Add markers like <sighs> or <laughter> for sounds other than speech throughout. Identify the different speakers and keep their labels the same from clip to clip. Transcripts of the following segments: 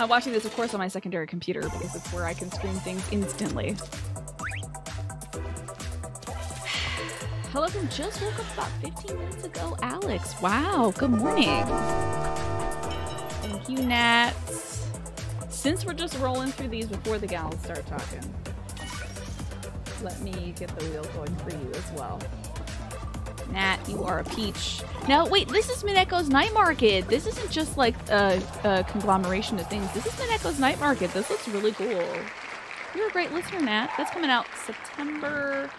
Speaker 1: I'm watching this, of course, on my secondary computer because it's where I can stream things instantly. <sighs> Hello from just woke up about 15 minutes ago, Alex. Wow, good morning. Thank you, Nats. Since we're just rolling through these before the gals start talking, let me get the wheel going for you as well. Nat, you are a peach. No, wait, this is Mineko's Night Market. This isn't just like a, a conglomeration of things. This is Mineko's Night Market. This looks really cool. You're a great listener, Nat. That's coming out September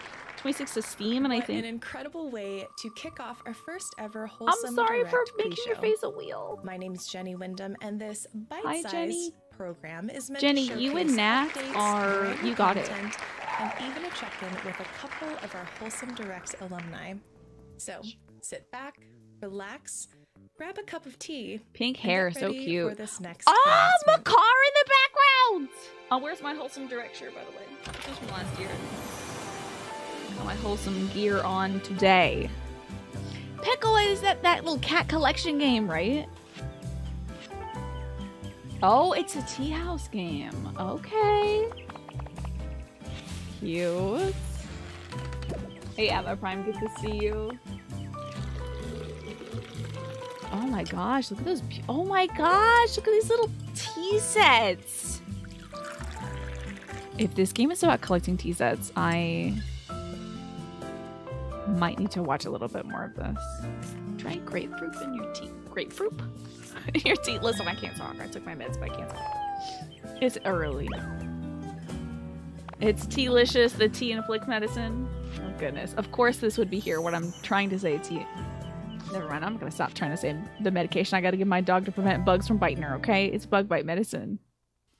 Speaker 1: 26th to Steam, and I think.
Speaker 2: an incredible way to kick off our first ever wholesome.
Speaker 1: I'm sorry for making your face a wheel.
Speaker 2: My name's Jenny Wyndham, and this
Speaker 1: Jenny.
Speaker 2: bite-sized program is meant
Speaker 1: Jenny,
Speaker 2: to
Speaker 1: you and Nat are- you got it.
Speaker 2: and even a check-in with a couple of our wholesome direct alumni. So sit back, relax, grab a cup of tea.
Speaker 1: Pink hair, so cute.
Speaker 2: For this next
Speaker 1: Ah,
Speaker 2: announcement.
Speaker 1: Makar in the background! Oh, where's my wholesome direct shirt, by the way? This is from last year. Got my wholesome gear on today. Pickle is that that little cat collection game, right? Oh, it's a tea house game. Okay. Cute. Hey, Ava Prime, good to see you. Oh my gosh, look at those. Oh my gosh, look at these little tea sets. If this game is about collecting tea sets, I might need to watch a little bit more of this. Try grapefruit in your tea. Grapefruit? <laughs> your tea. Listen, I can't talk. I took my meds, but I can't talk. It's early. It's tealicious, the tea and flick medicine. Oh goodness. Of course this would be here. What I'm trying to say to you. Never mind. I'm gonna stop trying to say the medication I gotta give my dog to prevent bugs from biting her, okay? It's bug bite medicine.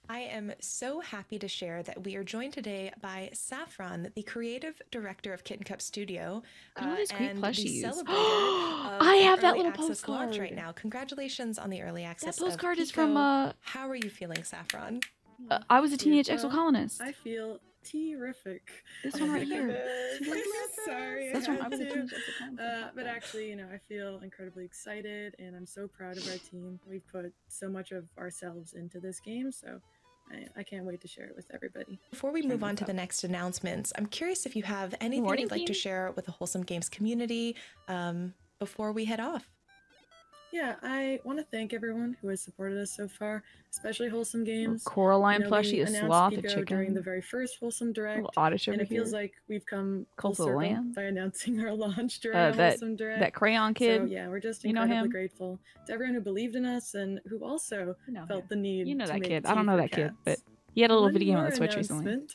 Speaker 2: I am so happy to share that we are joined today by Saffron, the creative director of Kitten Cup Studio,
Speaker 1: Look at all these great
Speaker 2: and
Speaker 1: plushies.
Speaker 2: the <gasps> celebrator of
Speaker 1: I
Speaker 2: the
Speaker 1: have that
Speaker 2: early
Speaker 1: little
Speaker 2: access launch
Speaker 1: postcard.
Speaker 2: right now. Congratulations on the early access.
Speaker 1: That
Speaker 2: of
Speaker 1: postcard is from uh,
Speaker 2: How are you feeling, Saffron?
Speaker 1: uh I was a teenage
Speaker 3: Well,
Speaker 1: exocolonist.
Speaker 3: I feel terrific.
Speaker 1: This one right <laughs> here. See
Speaker 3: goodness.
Speaker 1: this?
Speaker 3: Sorry, I
Speaker 1: This one I was
Speaker 3: to. Uh, but actually, you know, I feel incredibly excited, and I'm so proud of our team. We've put so much of ourselves into this game, so I, I can't wait to share it with everybody.
Speaker 2: Before we move on
Speaker 1: this
Speaker 2: to the next announcements, I'm curious if you have anything
Speaker 1: Morning,
Speaker 2: you'd like to share with the Wholesome Games community um, before we head off.
Speaker 3: Yeah, I want to thank everyone who has supported us so far, especially Wholesome Games.
Speaker 1: Coraline
Speaker 3: You know,
Speaker 1: plushie, a sloth, a chicken,
Speaker 3: during the very first Wholesome Direct. and it feels like we've come full
Speaker 1: Cult the
Speaker 3: circle by announcing our <laughs> launch during
Speaker 1: Uh, that-
Speaker 3: Wholesome Direct.
Speaker 1: that crayon kid.
Speaker 3: So yeah, we're just
Speaker 1: You know
Speaker 3: incredibly
Speaker 1: him?
Speaker 3: grateful to everyone who believed in us and who also
Speaker 1: You know
Speaker 3: felt
Speaker 1: him.
Speaker 3: the need.
Speaker 1: You know
Speaker 3: to
Speaker 1: that kid. I don't know that kid, but
Speaker 3: cats.
Speaker 1: he had a little
Speaker 3: One
Speaker 1: video game on the Switch recently.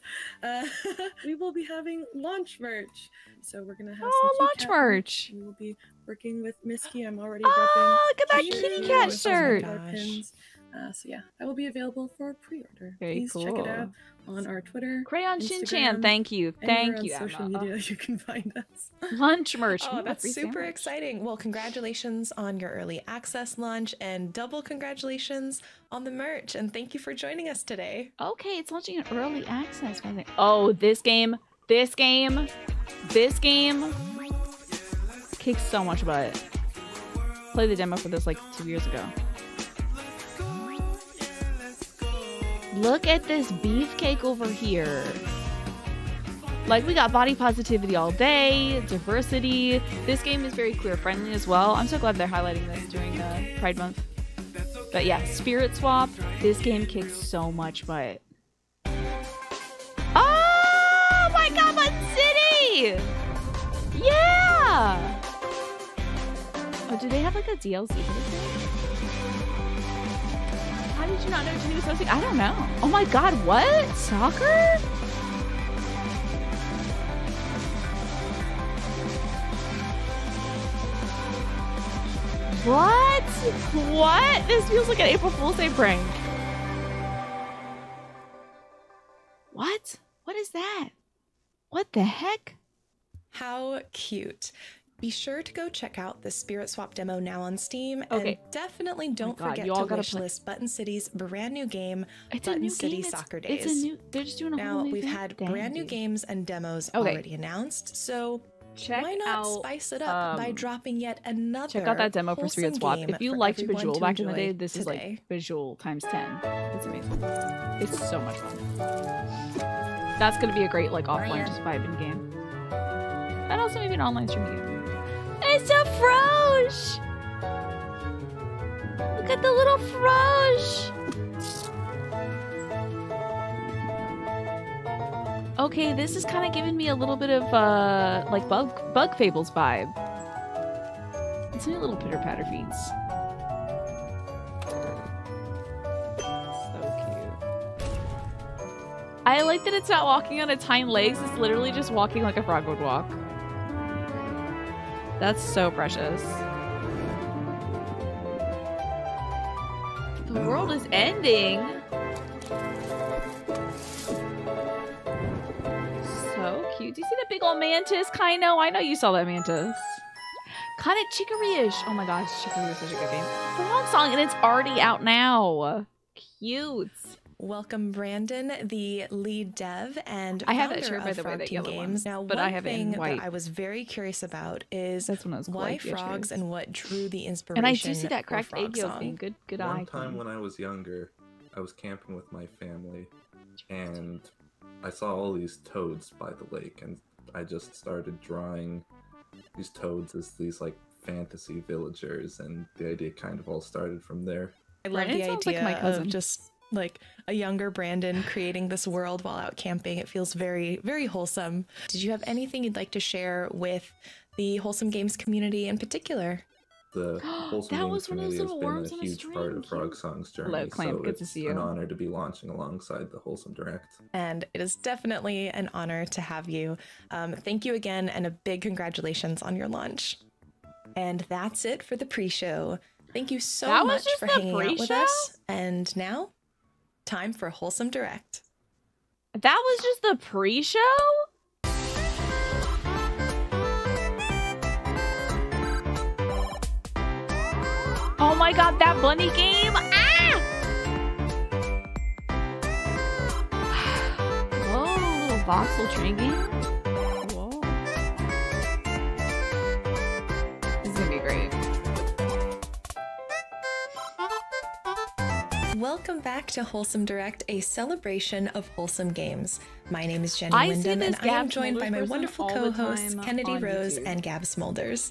Speaker 3: Uh, <laughs> we will be having launch merch, so we're gonna have
Speaker 1: Oh,
Speaker 3: some
Speaker 1: launch
Speaker 3: cat
Speaker 1: merch.
Speaker 3: We will be working with Misky. I'm already
Speaker 1: Oh, look at that kitty cat shirt.
Speaker 3: pins. Uh, so yeah, that will be available for pre-order.
Speaker 1: Very
Speaker 3: Please check it out on our Twitter.
Speaker 1: Crayon Shin Chan,
Speaker 3: Instagram,
Speaker 1: thank you.
Speaker 3: anywhere
Speaker 1: Thank
Speaker 3: on
Speaker 1: you,
Speaker 3: social
Speaker 1: Emma.
Speaker 3: media, <laughs> you can find us. <laughs>
Speaker 1: Lunch merch.
Speaker 2: Oh, that's super
Speaker 1: sandwich.
Speaker 2: exciting. Well, congratulations on your early access launch and double congratulations on the merch. And thank you for joining us today.
Speaker 1: Okay, it's launching in early access. Oh, this game, this game, this game kicks so much butt. Played the demo for this like two years ago. Look at this beefcake over here. Like we got body positivity all day, diversity. This game is very queer friendly as well. I'm so glad they're highlighting this during uh, Pride Month. But yeah, Spirit Swap. This game kicks so much butt. Oh my god, Mud City! Yeah! Oh, do they have like a DLC for this game? How did you not know Jimmy was hosting? I don't know. Oh my god, what? Soccer? What? What? This feels like an April Fool's Day prank. What? What is that? What the heck?
Speaker 2: How cute. Be sure to go check out the Spirit Swap demo now on Steam.
Speaker 1: Okay.
Speaker 2: And definitely don't
Speaker 1: God,
Speaker 2: forget to wishlist Button City's brand new game,
Speaker 1: It's
Speaker 2: Button City.
Speaker 1: It's-
Speaker 2: Soccer
Speaker 1: It's
Speaker 2: Days.
Speaker 1: a new. They're just doing a
Speaker 2: Now,
Speaker 1: whole new
Speaker 2: we've
Speaker 1: thing.
Speaker 2: had
Speaker 1: Dang,
Speaker 2: brand new
Speaker 1: dude.
Speaker 2: games and demos
Speaker 1: Okay.
Speaker 2: already announced, so
Speaker 1: check
Speaker 2: Why not
Speaker 1: out
Speaker 2: spice it up by
Speaker 1: um,
Speaker 2: dropping yet another
Speaker 1: check out that demo for
Speaker 2: Spirit
Speaker 1: Swap. If you liked Visual back in the day, this is
Speaker 2: today?
Speaker 1: like Visual times ten. It's amazing. It's so much fun. That's gonna be a great like offline just vibing game. And also maybe an online stream game. It's a frosh! Look at the little frosh! Okay, this is kind of giving me a little bit of uh like bug bug fables vibe. It's new little pitter patter cute. I like that it's not walking on its hind legs, it's literally just walking like a frog would walk. That's so precious. The world is ending. So cute. Do you see that big old mantis, Kaino? I know you saw that mantis. Kind of chicory-ish. Oh my gosh, Chicory was such a good game. Frog Song, and it's already out now. Cute.
Speaker 2: Welcome, Brandon, the lead dev and
Speaker 1: I have that
Speaker 2: founder
Speaker 1: shirt, by
Speaker 2: of
Speaker 1: the way, that
Speaker 2: Team
Speaker 1: yellow one,
Speaker 2: Games. Now,
Speaker 1: but
Speaker 2: one
Speaker 1: I have it in
Speaker 2: thing that I was very curious about is
Speaker 1: That's one of those
Speaker 2: why frogs
Speaker 1: shirts.
Speaker 2: and what drew the inspiration.
Speaker 1: And I do see that
Speaker 2: for
Speaker 1: cracked
Speaker 2: Frog
Speaker 1: egg yolk
Speaker 2: Song.
Speaker 1: thing. Good, good eye.
Speaker 4: One time when I was younger, I was camping with my family, and I saw all these toads by the lake, and I just started drawing these toads as these like fantasy villagers, and the idea kind of all started from there.
Speaker 2: I love
Speaker 1: Brandon
Speaker 2: the
Speaker 1: sounds like
Speaker 2: idea
Speaker 1: my cousin.
Speaker 2: of just like a younger Brandon creating this world while out camping. It feels very, very wholesome. Did you have anything you'd like to share with the Wholesome Games community in particular?
Speaker 4: The <gasps> Wholesome
Speaker 1: That
Speaker 4: Games
Speaker 1: was one of those
Speaker 4: community has
Speaker 1: little
Speaker 4: been
Speaker 1: worms
Speaker 4: a
Speaker 1: on a
Speaker 4: huge part
Speaker 1: string.
Speaker 4: of Frog Song's journey,
Speaker 1: Hello, Clamp.
Speaker 4: so
Speaker 1: Good to
Speaker 4: it's
Speaker 1: see
Speaker 4: an honor to be launching alongside the Wholesome Direct.
Speaker 2: And it is definitely an honor to have you. Um, thank you again, and a big congratulations on your launch. And that's it for the pre show. Thank you so
Speaker 1: That
Speaker 2: much
Speaker 1: just
Speaker 2: for
Speaker 1: the
Speaker 2: hanging out with us. And now, time for Wholesome Direct.
Speaker 1: That was just the pre-show? Oh my god, that bunny game! Ah! <sighs> Whoa, little voxel train game.
Speaker 2: Welcome back to Wholesome Direct, a celebration of wholesome games. My name is Jenny
Speaker 1: I see
Speaker 2: Wyndham, and
Speaker 1: this
Speaker 2: I am joined by my wonderful co-hosts Kennedy Rose
Speaker 1: YouTube.
Speaker 2: and Gab Smolders.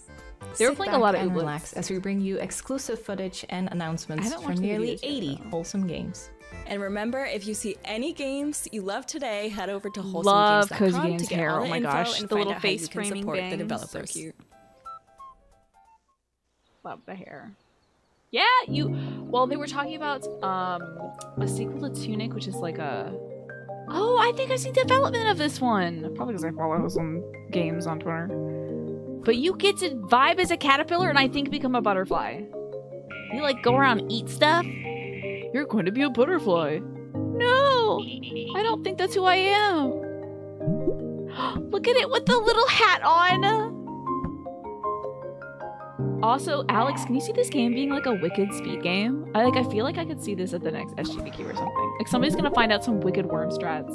Speaker 1: They were
Speaker 5: Sit
Speaker 1: playing a lot of
Speaker 5: and
Speaker 1: Ooblets.
Speaker 5: relax as we bring you exclusive footage and announcements
Speaker 1: haven't
Speaker 5: for nearly 80
Speaker 1: though.
Speaker 5: wholesome games.
Speaker 6: And remember, if you see any games you love today, head over to
Speaker 1: Love
Speaker 6: wholesomegames.com to
Speaker 1: Games
Speaker 6: get
Speaker 1: hair.
Speaker 6: all
Speaker 1: Oh
Speaker 6: the
Speaker 1: my
Speaker 6: info
Speaker 1: gosh,
Speaker 6: and
Speaker 1: the
Speaker 6: find
Speaker 1: little
Speaker 6: out how you
Speaker 1: face
Speaker 6: can support
Speaker 1: bangs.
Speaker 6: the developers.
Speaker 1: So cute. Love the hair. Yeah, you. Well, they were talking about um a sequel to Tunic, which is like a. Oh, I think I've seen development of this one. Probably because I follow some games on Twitter. But you get to vibe as a caterpillar and I think become a butterfly. You like go around and eat stuff. You're going to be a butterfly. No, I don't think that's who I am. <gasps> Look at it with the little hat on. Also, Alex, can you see this game being like a wicked speed game? I like I feel like I could see this at the next SGDQ or something. Like somebody's gonna find out some wicked worm strats.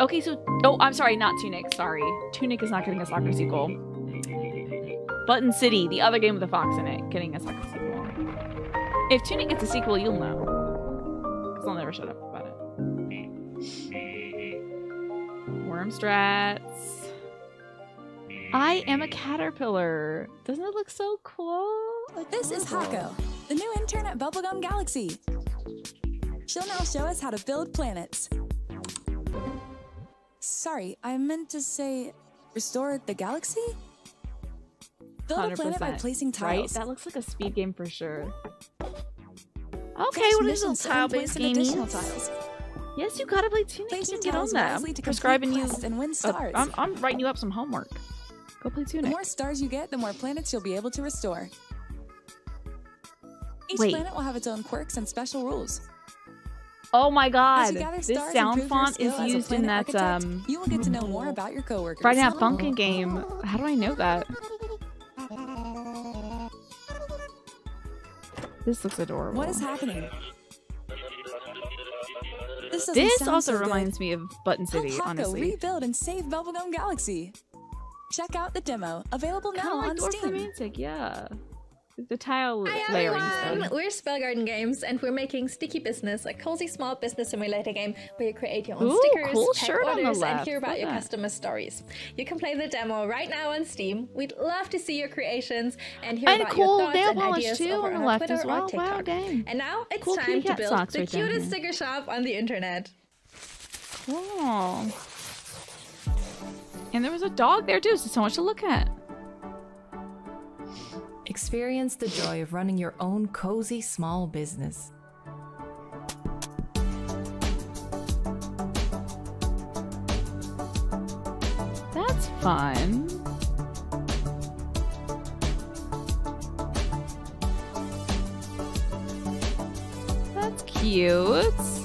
Speaker 1: Okay, so oh I'm sorry, not Tunic, sorry. Tunic is not getting a soccer sequel. Button City, the other game with a fox in it, getting a soccer sequel. If Tunic gets a sequel, you'll know. Because I'll never shut up about it. Worm strats. I am a caterpillar. Doesn't it look so cool?
Speaker 7: This is Hako, the new intern at Bubblegum Galaxy. She'll now show us how to build planets. Sorry, I meant to say restore the galaxy? Build a planet by
Speaker 1: 100%,
Speaker 7: placing
Speaker 1: Right? That looks like a speed game for sure. Okay, what is a
Speaker 7: missions to earn
Speaker 1: tile
Speaker 7: points
Speaker 1: based
Speaker 7: and
Speaker 1: game?
Speaker 7: tiles.
Speaker 1: Yes, you gotta play Tunic.
Speaker 7: Place
Speaker 1: You
Speaker 7: your
Speaker 1: get on
Speaker 7: tiles
Speaker 1: that. I'm prescribing you.
Speaker 7: and win
Speaker 1: uh. I'm, I'm writing you up some homework. Go play
Speaker 7: The more stars you get, the more planets you'll be able to restore. Each
Speaker 1: Wait.
Speaker 7: planet will have its own quirks and special rules.
Speaker 1: Oh my god! This sound font is used in that um
Speaker 7: You will get to know more about your coworkers.
Speaker 1: Friday Night Funkin' game. How do I know that? This looks adorable.
Speaker 7: What is happening? This,
Speaker 1: This also
Speaker 7: so
Speaker 1: reminds me of Button
Speaker 7: Help
Speaker 1: City,
Speaker 7: Hako
Speaker 1: honestly.
Speaker 7: rebuild and save Bubblegum Galaxy. Check out the demo, available now
Speaker 1: like
Speaker 7: on
Speaker 1: Dwarf
Speaker 7: Steam.
Speaker 1: Romantic, yeah. The tile
Speaker 8: Hi
Speaker 1: layering
Speaker 8: everyone!
Speaker 1: stuff.
Speaker 8: We're Spellgarden Games and we're making Sticky Business, a cozy small business simulator game where you create your own
Speaker 1: Ooh,
Speaker 8: stickers,
Speaker 1: cool
Speaker 8: tag
Speaker 1: shirt on the
Speaker 8: orders, and hear about
Speaker 1: Love
Speaker 8: your
Speaker 1: that.
Speaker 8: customer stories. You can play the demo right now on Steam. We'd love to see your creations and hear
Speaker 1: And
Speaker 8: about
Speaker 1: cool
Speaker 8: your thoughts and ideas
Speaker 1: too
Speaker 8: over
Speaker 1: on the
Speaker 8: our
Speaker 1: left
Speaker 8: Twitter
Speaker 1: as
Speaker 8: or
Speaker 1: well. Wow,
Speaker 8: TikTok.
Speaker 1: dang.
Speaker 8: And now it's
Speaker 1: Cool
Speaker 8: time to build the
Speaker 1: right
Speaker 8: cutest
Speaker 1: here.
Speaker 8: sticker shop on the internet.
Speaker 1: Cool. And there was a dog there too, so so much to look at.
Speaker 5: Experience the joy of running your own cozy small business.
Speaker 1: That's fun. That's cute.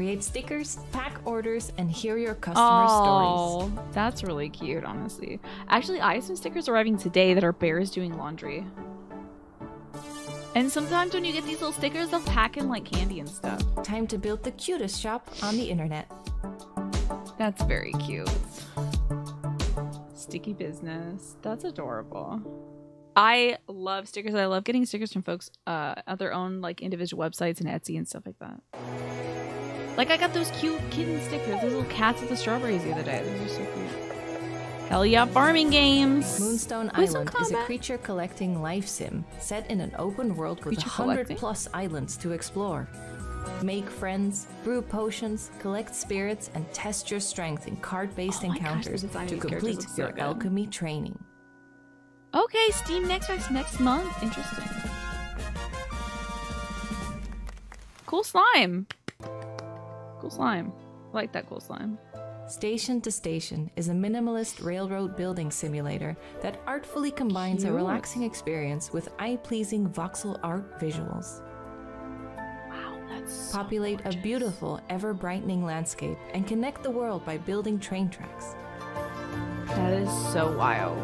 Speaker 5: Create stickers, pack orders, and hear your customer stories.
Speaker 1: Oh, that's really cute, honestly. Actually, I have some stickers arriving today that are bears doing laundry. And sometimes when you get these little stickers, they'll pack in like candy and stuff.
Speaker 5: Time to build the cutest shop on the internet.
Speaker 1: That's very cute. Sticky business. That's adorable. I love stickers. I love getting stickers from folks uh at their own like individual websites and Etsy and stuff like that. Like I got those cute kitten stickers, those little cats with the strawberries the other day. Those are so cute. Hell yeah, farming games.
Speaker 5: Moonstone Island is a creature collecting life sim set in an open world with a hundred plus islands to explore. Make friends, brew potions, collect spirits, and test your strength in card-based
Speaker 1: Oh my gosh,
Speaker 5: encounters to complete
Speaker 1: so
Speaker 5: your
Speaker 1: good.
Speaker 5: alchemy training.
Speaker 1: Okay, Steam next next next month. Interesting. Cool slime. Cool slime. I like that cool slime.
Speaker 5: Station to Station is a minimalist railroad building simulator that artfully combines a relaxing experience with eye-pleasing voxel art visuals.
Speaker 1: Wow, that's so
Speaker 5: Populate a beautiful, ever-brightening landscape and connect the world by building train tracks.
Speaker 1: That is so wild.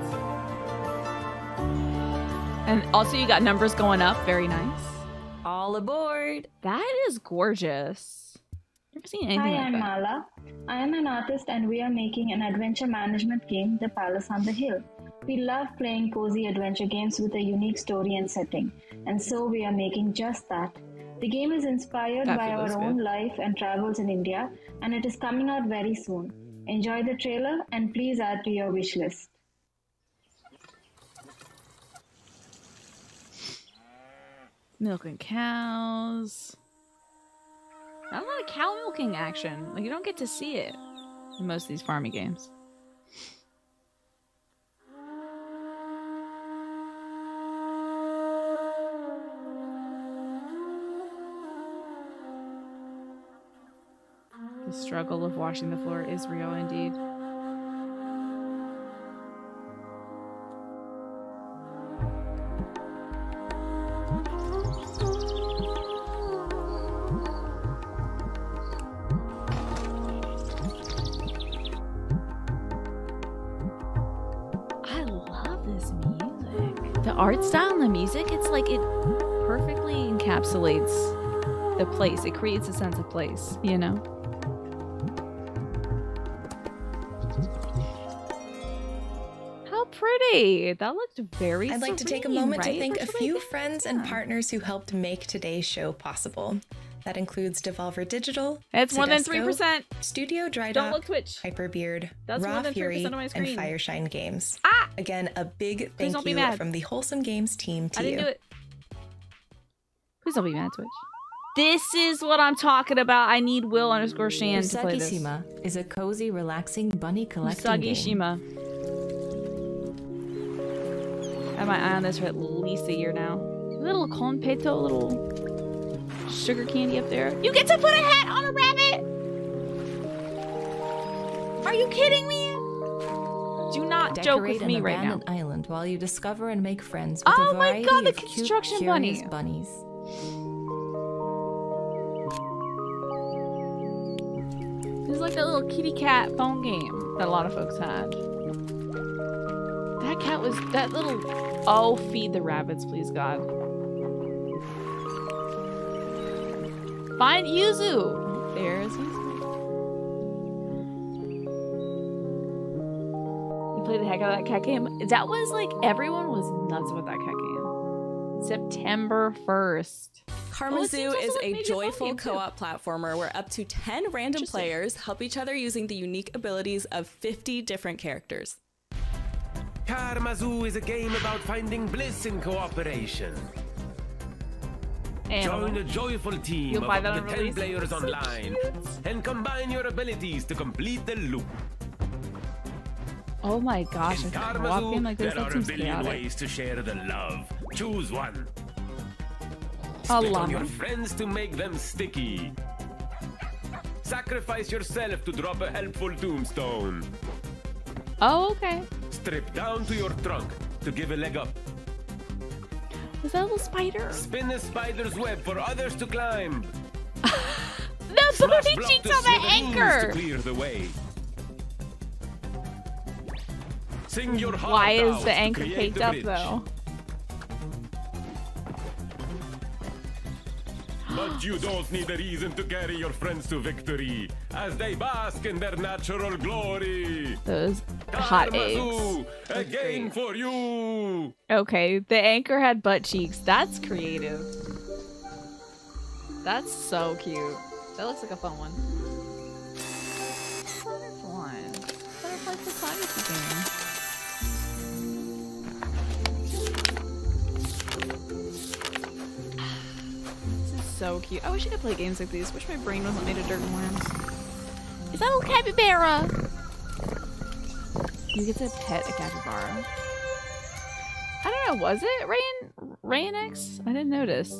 Speaker 1: And also, you got numbers going up. Very nice.
Speaker 5: All aboard!
Speaker 1: That is gorgeous. Never seen anything
Speaker 9: Hi,
Speaker 1: like
Speaker 9: I'm
Speaker 1: that.
Speaker 9: Mala. I am an artist and we are making an adventure management game, The Palace on the Hill. We love playing cozy adventure games with a unique story and setting, and so we are making just that. The game is inspired
Speaker 1: That
Speaker 9: by our
Speaker 1: good.
Speaker 9: own life and travels in India, and it is coming out very soon. Enjoy the trailer and please add to your wish list.
Speaker 1: Milking cows. Not a lot of cow milking action. Like you don't get to see it in most of these farming games. The struggle of washing the floor is real indeed. Art style and the music, it's like it perfectly encapsulates the place. It creates a sense of place, you know? How pretty! That looked very
Speaker 2: I'd like to take a moment
Speaker 1: right?
Speaker 2: to thank a few friends and partners who helped make today's show possible. That includes Devolver Digital,
Speaker 1: It's more than 3%.
Speaker 2: Studio Dry
Speaker 1: Don't look Twitch.
Speaker 2: Hyperbeard,
Speaker 1: That's
Speaker 2: Raw
Speaker 1: than 3%
Speaker 2: Fury, and. Fireshine Games.
Speaker 1: Ah!
Speaker 2: Again, a big
Speaker 1: Please
Speaker 2: thank you
Speaker 1: mad.
Speaker 2: from the Wholesome Games team to
Speaker 1: I didn't
Speaker 2: you.
Speaker 1: do it. Please don't be mad, Twitch. This is what I'm talking about. I need Will underscore Shan to play this.
Speaker 5: Usagi-shima is a cozy, relaxing bunny collecting game.
Speaker 1: Usagi-shima. I have my eye on this for at least a year now. A Little conpeto, little sugar candy up there. You get to put a hat on a rabbit! Are you kidding me? Do not joke
Speaker 5: Decorate
Speaker 1: with
Speaker 5: an
Speaker 1: me right now.
Speaker 5: island while you discover and make friends with
Speaker 1: Oh
Speaker 5: a
Speaker 1: my
Speaker 5: variety
Speaker 1: God, the
Speaker 5: of cute,
Speaker 1: construction
Speaker 5: curious
Speaker 1: bunny.
Speaker 5: bunnies.
Speaker 1: This is like that little kitty cat phone game that a lot of folks had. That cat was that little. Oh, feed the rabbits, please, God. Find Yuzu. There's Yuzu. You play the heck out of that cat game. That was like everyone was nuts with that cat game. September first.
Speaker 6: Karma
Speaker 1: Well,
Speaker 6: Zoo is
Speaker 1: like
Speaker 6: a
Speaker 1: maybe a fun
Speaker 6: joyful co-op platformer where up to 10 random players help each other using the unique abilities of 50 different characters.
Speaker 10: Karmazoo is a game about finding bliss in cooperation.
Speaker 1: And
Speaker 10: Join a joyful team
Speaker 1: You'll
Speaker 10: of up to 10 players
Speaker 1: So
Speaker 10: online and combine your abilities to complete the loop.
Speaker 1: oh my gosh,
Speaker 10: in
Speaker 1: a co-op game
Speaker 10: Karmazoo,
Speaker 1: like this
Speaker 10: there
Speaker 1: that
Speaker 10: are a billion
Speaker 1: chaotic.
Speaker 10: ways to share the love. Choose one.
Speaker 1: A
Speaker 10: Spit on
Speaker 1: llama.
Speaker 10: your friends to make them sticky. Sacrifice yourself to drop a helpful tombstone.
Speaker 1: Oh, okay.
Speaker 10: Strip down to your trunk to give a leg up.
Speaker 1: Was that a little spider?
Speaker 10: Spin a spider's web for others to climb. <laughs>
Speaker 1: No,
Speaker 10: Smash
Speaker 1: booty
Speaker 10: block
Speaker 1: cheeks
Speaker 10: to
Speaker 1: on the anchor.
Speaker 10: To clear the way. Sing your heart
Speaker 1: Why is the anchor caked up though?
Speaker 10: But you don't need a reason to carry your friends to victory as they bask in their natural glory.
Speaker 1: Those hot eggs.
Speaker 10: Karmazoo, a game for you.
Speaker 1: Okay, the anchor had butt cheeks. That's creative. That's so cute. That looks like a fun one. Butterfly. Butterfly photography game. So cute. I wish I could play games like these. Wish my brain wasn't made of dirt and worms. Is that a little capybara? You get to pet a capybara. I don't know, was it Rain Rain I didn't notice.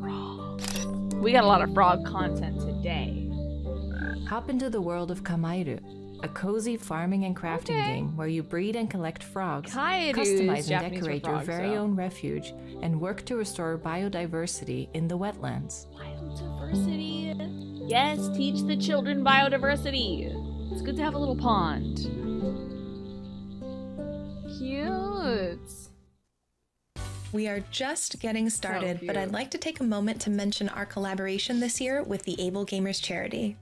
Speaker 1: Frog. We got a lot of frog content today.
Speaker 5: Hop into the world of Kamaeru, a cozy farming and crafting
Speaker 1: Okay.
Speaker 5: game where you breed and collect frogs,
Speaker 1: Kairu is
Speaker 5: customize and
Speaker 1: Japanese for
Speaker 5: decorate your very
Speaker 1: so.
Speaker 5: own refuge, and work to restore biodiversity in the wetlands.
Speaker 1: Biodiversity. Yes, teach the children biodiversity. It's good to have a little pond. Cute.
Speaker 2: We are just getting started, but I'd like to take a moment to mention our collaboration this year with the Able Gamers charity.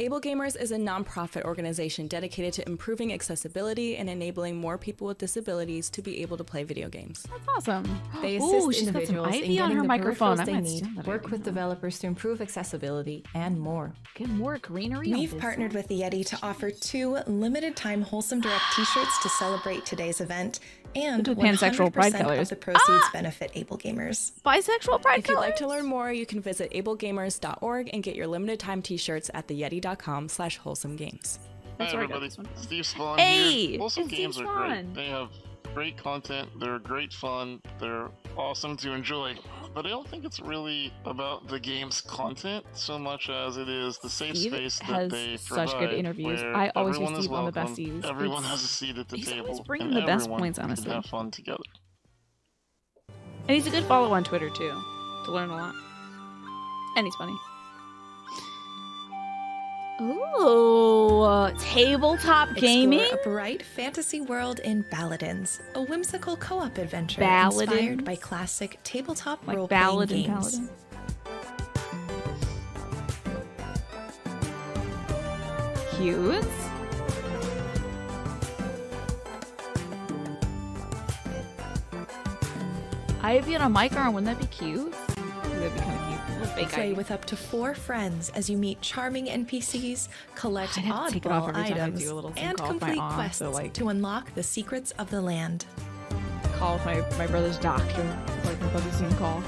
Speaker 6: Able Gamers is a nonprofit organization dedicated to improving accessibility and enabling more people with disabilities to be able to play video games.
Speaker 1: That's awesome. <gasps>
Speaker 5: They assist
Speaker 1: Ooh, she's got some
Speaker 5: individuals in
Speaker 1: ivy on her
Speaker 5: the
Speaker 1: microphone.
Speaker 5: peripherals
Speaker 1: I
Speaker 5: they need,
Speaker 1: steal
Speaker 5: work with developers to improve accessibility, and more.
Speaker 1: Get more greenery.
Speaker 2: We've partnered with the Yetee to offer two limited time Wholesome Direct t shirts to celebrate today's event, and
Speaker 1: With pansexual pride
Speaker 2: 100%
Speaker 1: colors.
Speaker 2: of the proceeds ah! benefit Able Gamers.
Speaker 1: bisexual pride
Speaker 6: If you'd like to learn more, you can visit ablegamers.org and get your limited time t-shirts at theyetee.com slash wholesome games.
Speaker 1: That's
Speaker 11: Hey
Speaker 1: where I got
Speaker 11: everybody,
Speaker 1: this one from.
Speaker 11: Steve Spohn
Speaker 1: Hey,
Speaker 11: here. Wholesome
Speaker 1: it's
Speaker 11: games
Speaker 1: Steve
Speaker 11: are
Speaker 1: Spawn.
Speaker 11: great. They have great content. They're great fun. They're awesome to enjoy. But I don't think it's really about the game's content so much as it is the safe
Speaker 1: Steve
Speaker 11: space that
Speaker 1: has
Speaker 11: they
Speaker 1: such good
Speaker 11: provide,
Speaker 1: interviews. I always
Speaker 11: everyone is
Speaker 1: on the
Speaker 11: welcome,
Speaker 1: besties.
Speaker 11: Everyone
Speaker 1: It's-
Speaker 11: has a seat at the
Speaker 1: he's
Speaker 11: table.
Speaker 1: always bringing
Speaker 11: and
Speaker 1: the best
Speaker 11: everyone
Speaker 1: points, honestly.
Speaker 11: Can have fun together.
Speaker 1: And he's a good follow on Twitter too, to learn a lot. And he's funny. Ooh, uh, tabletop gaming.
Speaker 2: Explore a bright fantasy world in Baladins, a whimsical co op adventure
Speaker 1: Baladins?
Speaker 2: inspired by classic tabletop
Speaker 1: Like role-playing
Speaker 2: games.
Speaker 1: Paladin. Cute. Ivy on a mic arm, wouldn't that be cute? That'd be kind of cute. A little fake
Speaker 2: Play
Speaker 1: Ivy.
Speaker 2: with up to four friends as you meet charming NPCs, collect
Speaker 1: I'd have to take it off
Speaker 2: oddball
Speaker 1: every time I
Speaker 2: items,
Speaker 1: do a little Zoom
Speaker 2: and
Speaker 1: call with my
Speaker 2: complete
Speaker 1: aunt,
Speaker 2: quests
Speaker 1: so, like-
Speaker 2: to unlock the secrets of the land.
Speaker 1: call my, my brother's doctor. Like my brother's Zoom call.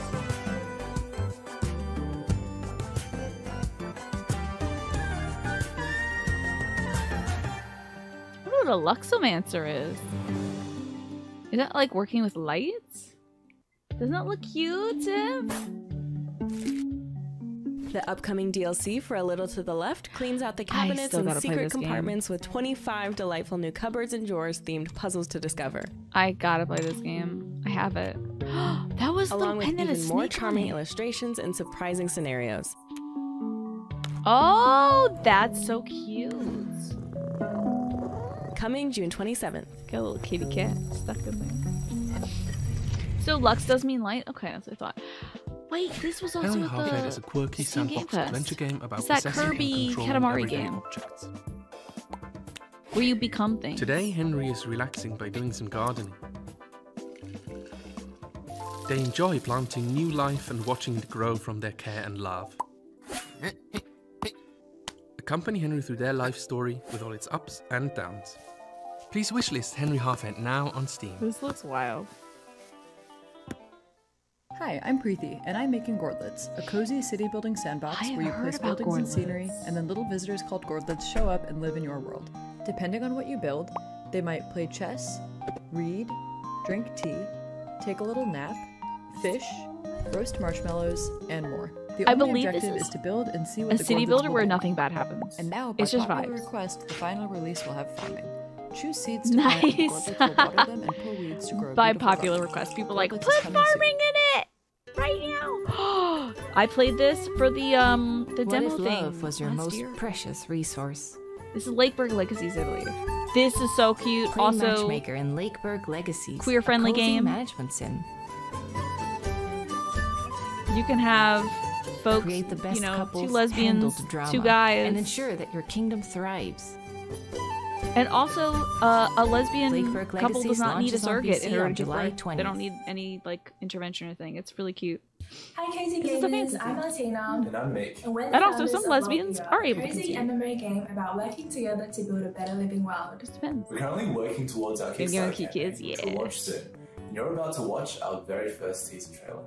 Speaker 1: I don't know what a Luxomancer is. Is that like working with lights? Doesn't that look cute, Tim?
Speaker 6: The upcoming DLC for A Little to the Left cleans out the cabinets and secret
Speaker 1: this game.
Speaker 6: compartments with 25 delightful new cupboards and drawers themed puzzles to discover.
Speaker 1: I gotta play this game. I have it. <gasps> that was the
Speaker 6: Along with even more charming illustrations and surprising scenarios.
Speaker 1: Oh, that's so cute.
Speaker 6: Coming June 27th.
Speaker 1: Got a little kitty cat stuck in there. So Lux does mean light? Okay, that's what I thought. Wait, this was also
Speaker 12: Hairy
Speaker 1: with
Speaker 12: Heartblade
Speaker 1: the
Speaker 12: is a quirky
Speaker 1: Steam Game
Speaker 12: sandbox
Speaker 1: Fest.
Speaker 12: adventure game about
Speaker 1: It's that
Speaker 12: possessing
Speaker 1: Kirby
Speaker 12: and controlling
Speaker 1: Katamari game.
Speaker 12: objects.
Speaker 1: where you become things.
Speaker 12: Today, Henry is relaxing by doing some gardening. They enjoy planting new life and watching it grow from their care and love. <laughs> Accompany Henry through their life story with all its ups and downs. Please wishlist Henry Halfhead now on Steam.
Speaker 1: This looks wild.
Speaker 13: Hi, I'm Preeti, and I'm making Gourdlets, a cozy city building sandbox where you place buildings and scenery, and then little visitors called Gourdlets show up and live in your world. Depending on what you build, they might play chess, read, drink tea, take a little nap, fish, roast marshmallows, and more. The
Speaker 1: I
Speaker 13: only objective
Speaker 1: is
Speaker 13: is to build and see what
Speaker 1: a
Speaker 13: the
Speaker 1: city
Speaker 13: Gourdlets
Speaker 1: builder where
Speaker 13: do.
Speaker 1: nothing bad happens.
Speaker 13: And now, by
Speaker 1: It's just
Speaker 13: popular
Speaker 1: vibes.
Speaker 13: request, the final release will have farming. Choose seeds to plant, and
Speaker 1: Nice.
Speaker 13: Gourdlets water them and pull weeds to grow
Speaker 1: By popular
Speaker 13: gardens.
Speaker 1: request, people like put
Speaker 13: coming soon."
Speaker 1: farming in it right now. <gasps> I played this for the um the
Speaker 5: What
Speaker 1: demo
Speaker 5: if
Speaker 1: thing.
Speaker 5: love was your most
Speaker 1: year.
Speaker 5: precious resource?
Speaker 1: This is Lakeburg Legacies, I believe. This is so cute.
Speaker 5: Play
Speaker 1: also,
Speaker 5: Matchmaker in Lakeburg Legacies.
Speaker 1: queer-friendly
Speaker 5: cozy
Speaker 1: game.
Speaker 5: management sim.
Speaker 1: you can have folks,
Speaker 5: Create the best
Speaker 1: you know,
Speaker 5: couples,
Speaker 1: two lesbians,
Speaker 5: drama,
Speaker 1: two guys,
Speaker 5: and ensure that your kingdom thrives.
Speaker 1: And also, uh, a lesbian couple does not need a surrogate in order to give
Speaker 5: July
Speaker 1: birth. They don't need any like intervention or thing. It's really cute.
Speaker 14: Hi, Cozy
Speaker 1: This
Speaker 14: Gamers. I'm Martina.
Speaker 4: And I'm Nick.
Speaker 14: And,
Speaker 1: And also, some lesbians
Speaker 14: Love
Speaker 1: are able
Speaker 14: a
Speaker 1: to
Speaker 14: cozy
Speaker 1: conceive.
Speaker 14: MMO game about working together to build a better living world.
Speaker 1: Just depends.
Speaker 15: We're currently working towards our
Speaker 1: Game Young
Speaker 15: Kickstarter campaign,
Speaker 1: Kids,
Speaker 15: which will launch soon. You're about to watch our very first teaser trailer.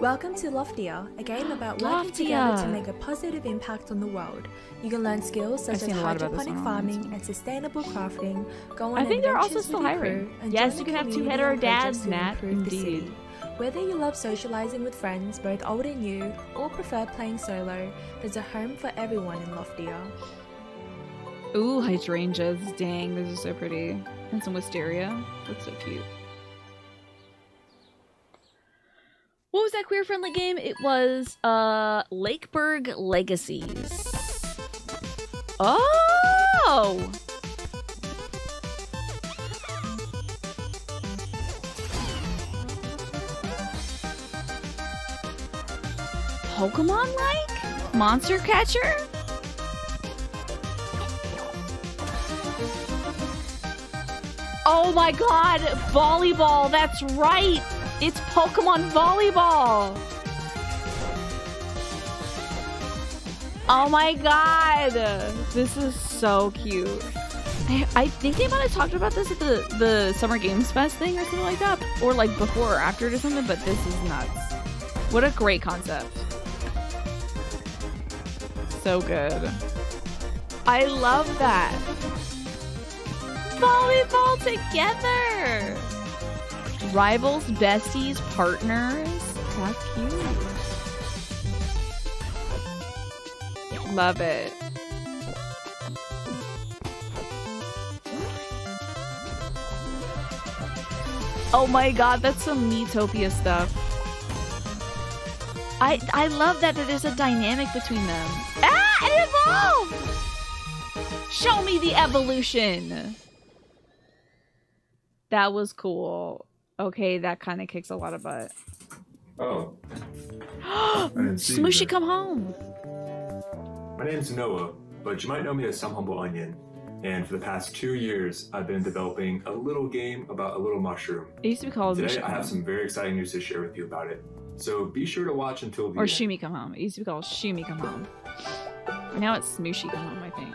Speaker 16: Welcome to Loftia, a game about working together to make a positive impact on the world. You can learn skills such
Speaker 1: I've
Speaker 16: as
Speaker 1: seen a lot about this
Speaker 16: hydroponic farming and sustainable crafting. Go on
Speaker 1: I think they're also still hiring.
Speaker 16: crew, and
Speaker 1: Yes, you can have two hetero dads,
Speaker 16: to
Speaker 1: Nat.
Speaker 16: improve the
Speaker 1: Indeed.
Speaker 16: Whether you love socializing with friends, both old and new, or prefer playing solo, there's a home for everyone in Loftia.
Speaker 1: Ooh, hydrangeas. Dang, those are so pretty. And some wisteria. That's so cute. What was that queer friendly game? It was uh Lakeburg Legacies. Oh! Pokemon like? Monster catcher? Oh my god, volleyball, that's right! It's Pokemon volleyball! Oh my god! This is so cute. I, I think they might have talked about this at the, the Summer Games Fest thing or something like that. Or like before or after or something, but this is nuts. What a great concept. So good. I love that. Volleyball together! Rivals, besties, partners. That's cute. Love it. Oh my god, that's some Metopia stuff. I I love that, that there's a dynamic between them. Ah, it evolved! Show me the evolution! That was cool. Okay, that kind of kicks a lot of butt.
Speaker 17: Oh. <gasps> I didn't see you Smushi,
Speaker 1: come home.
Speaker 17: My name's Noah, but you might know me as Some Humble Onion. And for the past two years, I've been developing a little game about a little mushroom.
Speaker 1: It used to be called
Speaker 17: Today, I have some very exciting news to share with you about it. So be sure to watch until the
Speaker 1: Or
Speaker 17: end.
Speaker 1: Shumi Come Home. It used to be called Shumi Come Home. Now it's Smushi Come Home, I think.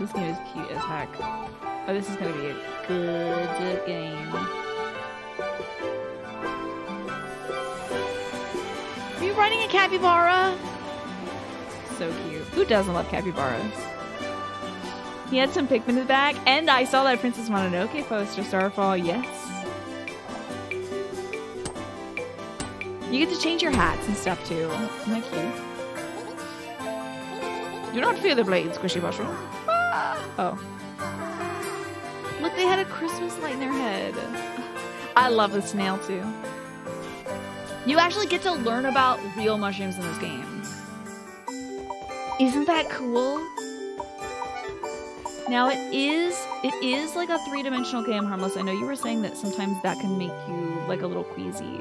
Speaker 1: This game is cute as heck. Oh, this is gonna be a good, game. Are you riding a capybara? So cute. Who doesn't love capybaras? He had some Pikmin in the back, and I saw that Princess Mononoke poster, Starfall. Yes. You get to change your hats and stuff too. Isn't that cute? Do not fear the blade, squishy mushroom. Ah! Oh. Look, they had a Christmas light in their head. I love the snail too. You actually get to learn about real mushrooms in this game. Isn't that cool? Now it is it is like a three-dimensional game, harmless. I know you were saying that sometimes that can make you like a little queasy.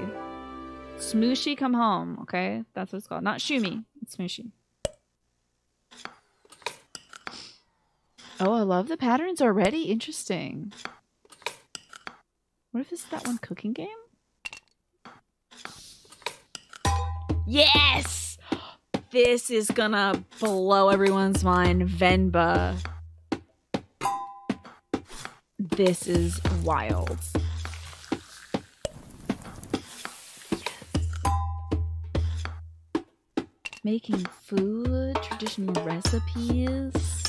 Speaker 1: Smushi come home, okay? That's what it's called. Not Shumi. It's Smushi. Oh, I love the patterns already. Interesting. What if this is that one cooking game? Yes! This is gonna blow everyone's mind. Venba. This is wild. Making food, traditional recipes.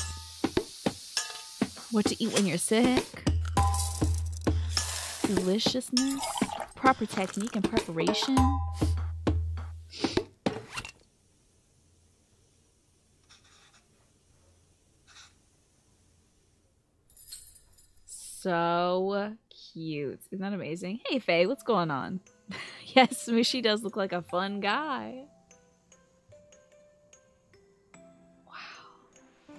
Speaker 1: What to eat when you're sick. Deliciousness. Proper technique and preparation. So cute. Isn't that amazing? Hey, Faye, what's going on? <laughs> yes, Mushy does look like a fun guy. Wow.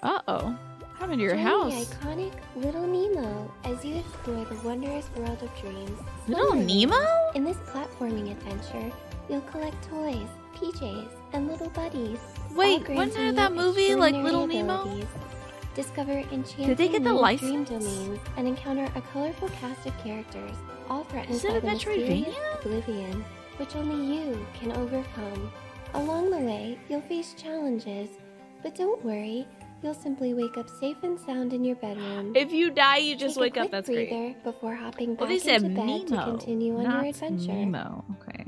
Speaker 1: Uh-oh. What happened to your
Speaker 18: Join
Speaker 1: house?
Speaker 18: the iconic Little Nemo as you explore the wondrous world of dreams.
Speaker 1: Little Nemo?
Speaker 18: In this platforming adventure, you'll collect toys, PJs, and little buddies.
Speaker 1: Wait, wasn't there that movie, like, Little Nemo?
Speaker 18: Discover enchanting
Speaker 1: Did they get the license?
Speaker 18: dream domains and encounter a colorful cast of characters, all threatened
Speaker 1: Is it
Speaker 18: by
Speaker 1: a
Speaker 18: the mysterious oblivion, which only you can overcome. Along the way, you'll face challenges, but don't worry, you'll simply wake up safe and sound in your bedroom.
Speaker 1: If you die, you just
Speaker 18: Take a
Speaker 1: wake up.
Speaker 18: quick
Speaker 1: That's great.
Speaker 18: breather Before hopping back
Speaker 1: Well, they said
Speaker 18: into bed
Speaker 1: Nemo,
Speaker 18: to continue on your adventure.
Speaker 1: Nemo. Okay.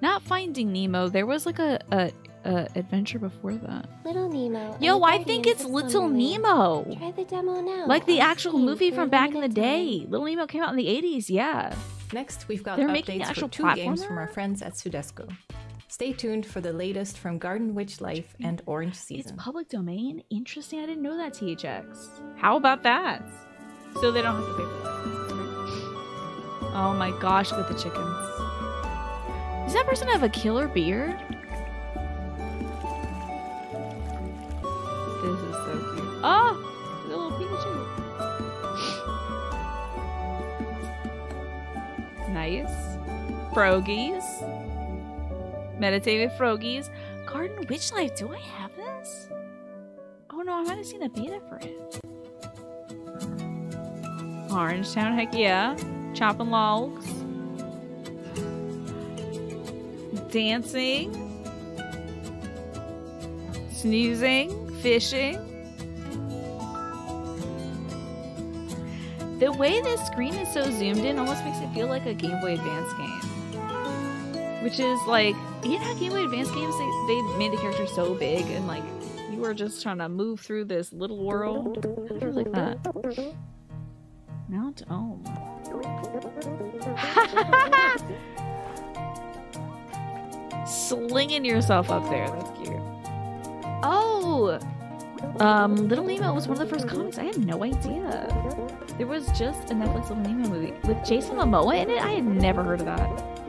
Speaker 1: Not Finding Nemo. There was like a, a, a adventure before that.
Speaker 18: Little Nemo.
Speaker 1: Yo, I think it's Little Nemo.
Speaker 18: Try the demo now.
Speaker 1: Like the actual
Speaker 18: Steam
Speaker 1: movie from back in the
Speaker 18: limited
Speaker 1: day. Little Nemo came out in the 80s, yeah.
Speaker 5: Next, we've got
Speaker 1: They're making
Speaker 5: updates
Speaker 1: actual
Speaker 5: for two games from our friends at Soedesco. Stay tuned for the latest from Garden Witch Life and Orange Season.
Speaker 1: It's public domain? Interesting. I didn't know that, THX. How about that? So they don't have to pay for that. Oh my gosh, look at the chickens. Does that person have a killer beard? This is so cute. Oh! The little Pikachu. Nice. Frogies. Meditative Frogies. Garden Witch Life. Do I have this? Oh no, I might have seen the beta for it. Orange Town, heck yeah. Chopping logs. Dancing. Snoozing. Fishing. The way this screen is so zoomed in almost makes it feel like a Game Boy Advance game. Which is like, how Game Boy Advance games, they, they made the characters so big and like, you were just trying to move through this little world. I like that. Mount Ohm. <laughs> Slinging yourself up there. That's cute. Oh! Um, Little Nemo was one of the first comics. I had no idea. There was just a Netflix Little Nemo movie with Jason Momoa in it. I had never heard of that.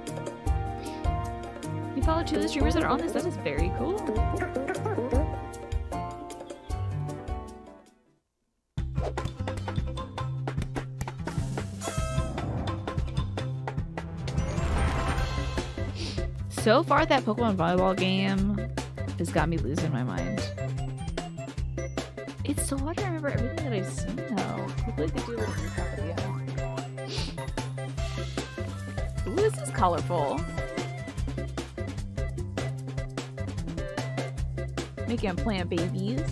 Speaker 1: Follow two of the streamers that are on this. That is very cool. So far, that Pokemon volleyball game has got me losing my mind. It's so hard to remember everything that I've seen, though. Hopefully, they do a recap at the. Ooh, this is colorful. Making plant babies.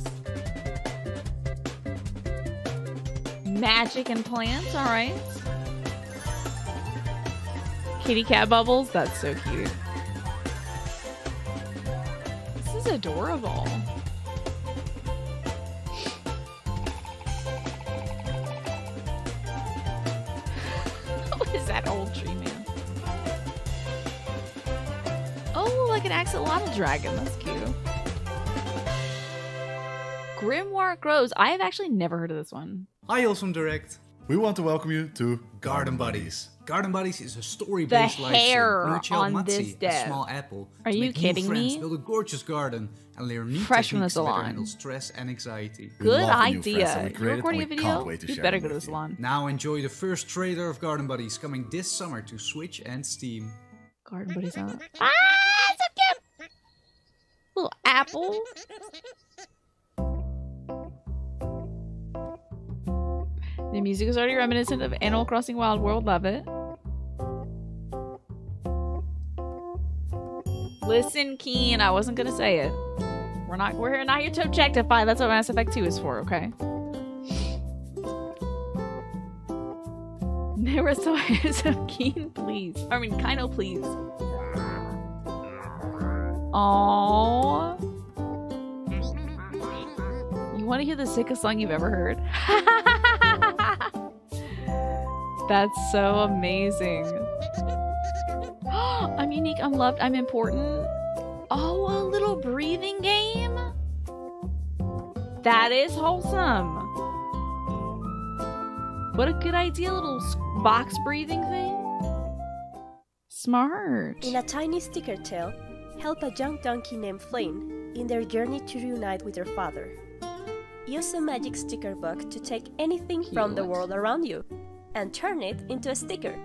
Speaker 1: Magic and plants, alright. Kitty cat bubbles, that's so cute. This is adorable. <laughs> what is that old tree man? Oh, like an axolotl dragon. That's cute. Grimoire Groves. I have actually never heard of this one.
Speaker 19: Hi, Wholesome Direct. We want to welcome you to Garden Buddies. Garden Buddies is a story-based
Speaker 1: The
Speaker 19: live
Speaker 1: hair
Speaker 19: stream. New child
Speaker 1: on
Speaker 19: Matzi,
Speaker 1: this
Speaker 19: a
Speaker 1: dev.
Speaker 19: small apple.
Speaker 1: Are
Speaker 19: to
Speaker 1: you
Speaker 19: make new
Speaker 1: kidding
Speaker 19: friends,
Speaker 1: me?
Speaker 19: Build a gorgeous garden and learn new
Speaker 1: Fresh from the
Speaker 19: techniques to better handle stress and anxiety.
Speaker 1: Good idea. You're recording a video? You better go to the salon.
Speaker 19: Now enjoy the first trailer of Garden Buddies coming this summer to Switch and Steam.
Speaker 1: Garden Buddies on. Ah, so cute! Little apple. The music is already reminiscent of Animal Crossing Wild World. Love it. Listen, Keen, I wasn't gonna say it. We're not we're not here to objectify. That's what Mass Effect 2 is for, okay? <laughs> They were so handsome. <laughs> Keen, please. I mean, Kino, please. Aww. You want to hear the sickest song you've ever heard? <laughs> That's so amazing. <gasps> I'm unique, I'm loved, I'm important. Oh, a little breathing game? That is wholesome. What a good idea, little box breathing thing. Smart.
Speaker 20: In a tiny sticker tale, help a young donkey named Flynn in their journey to reunite with their father. Use a magic sticker book to take anything from the world around you and turn it into a sticker.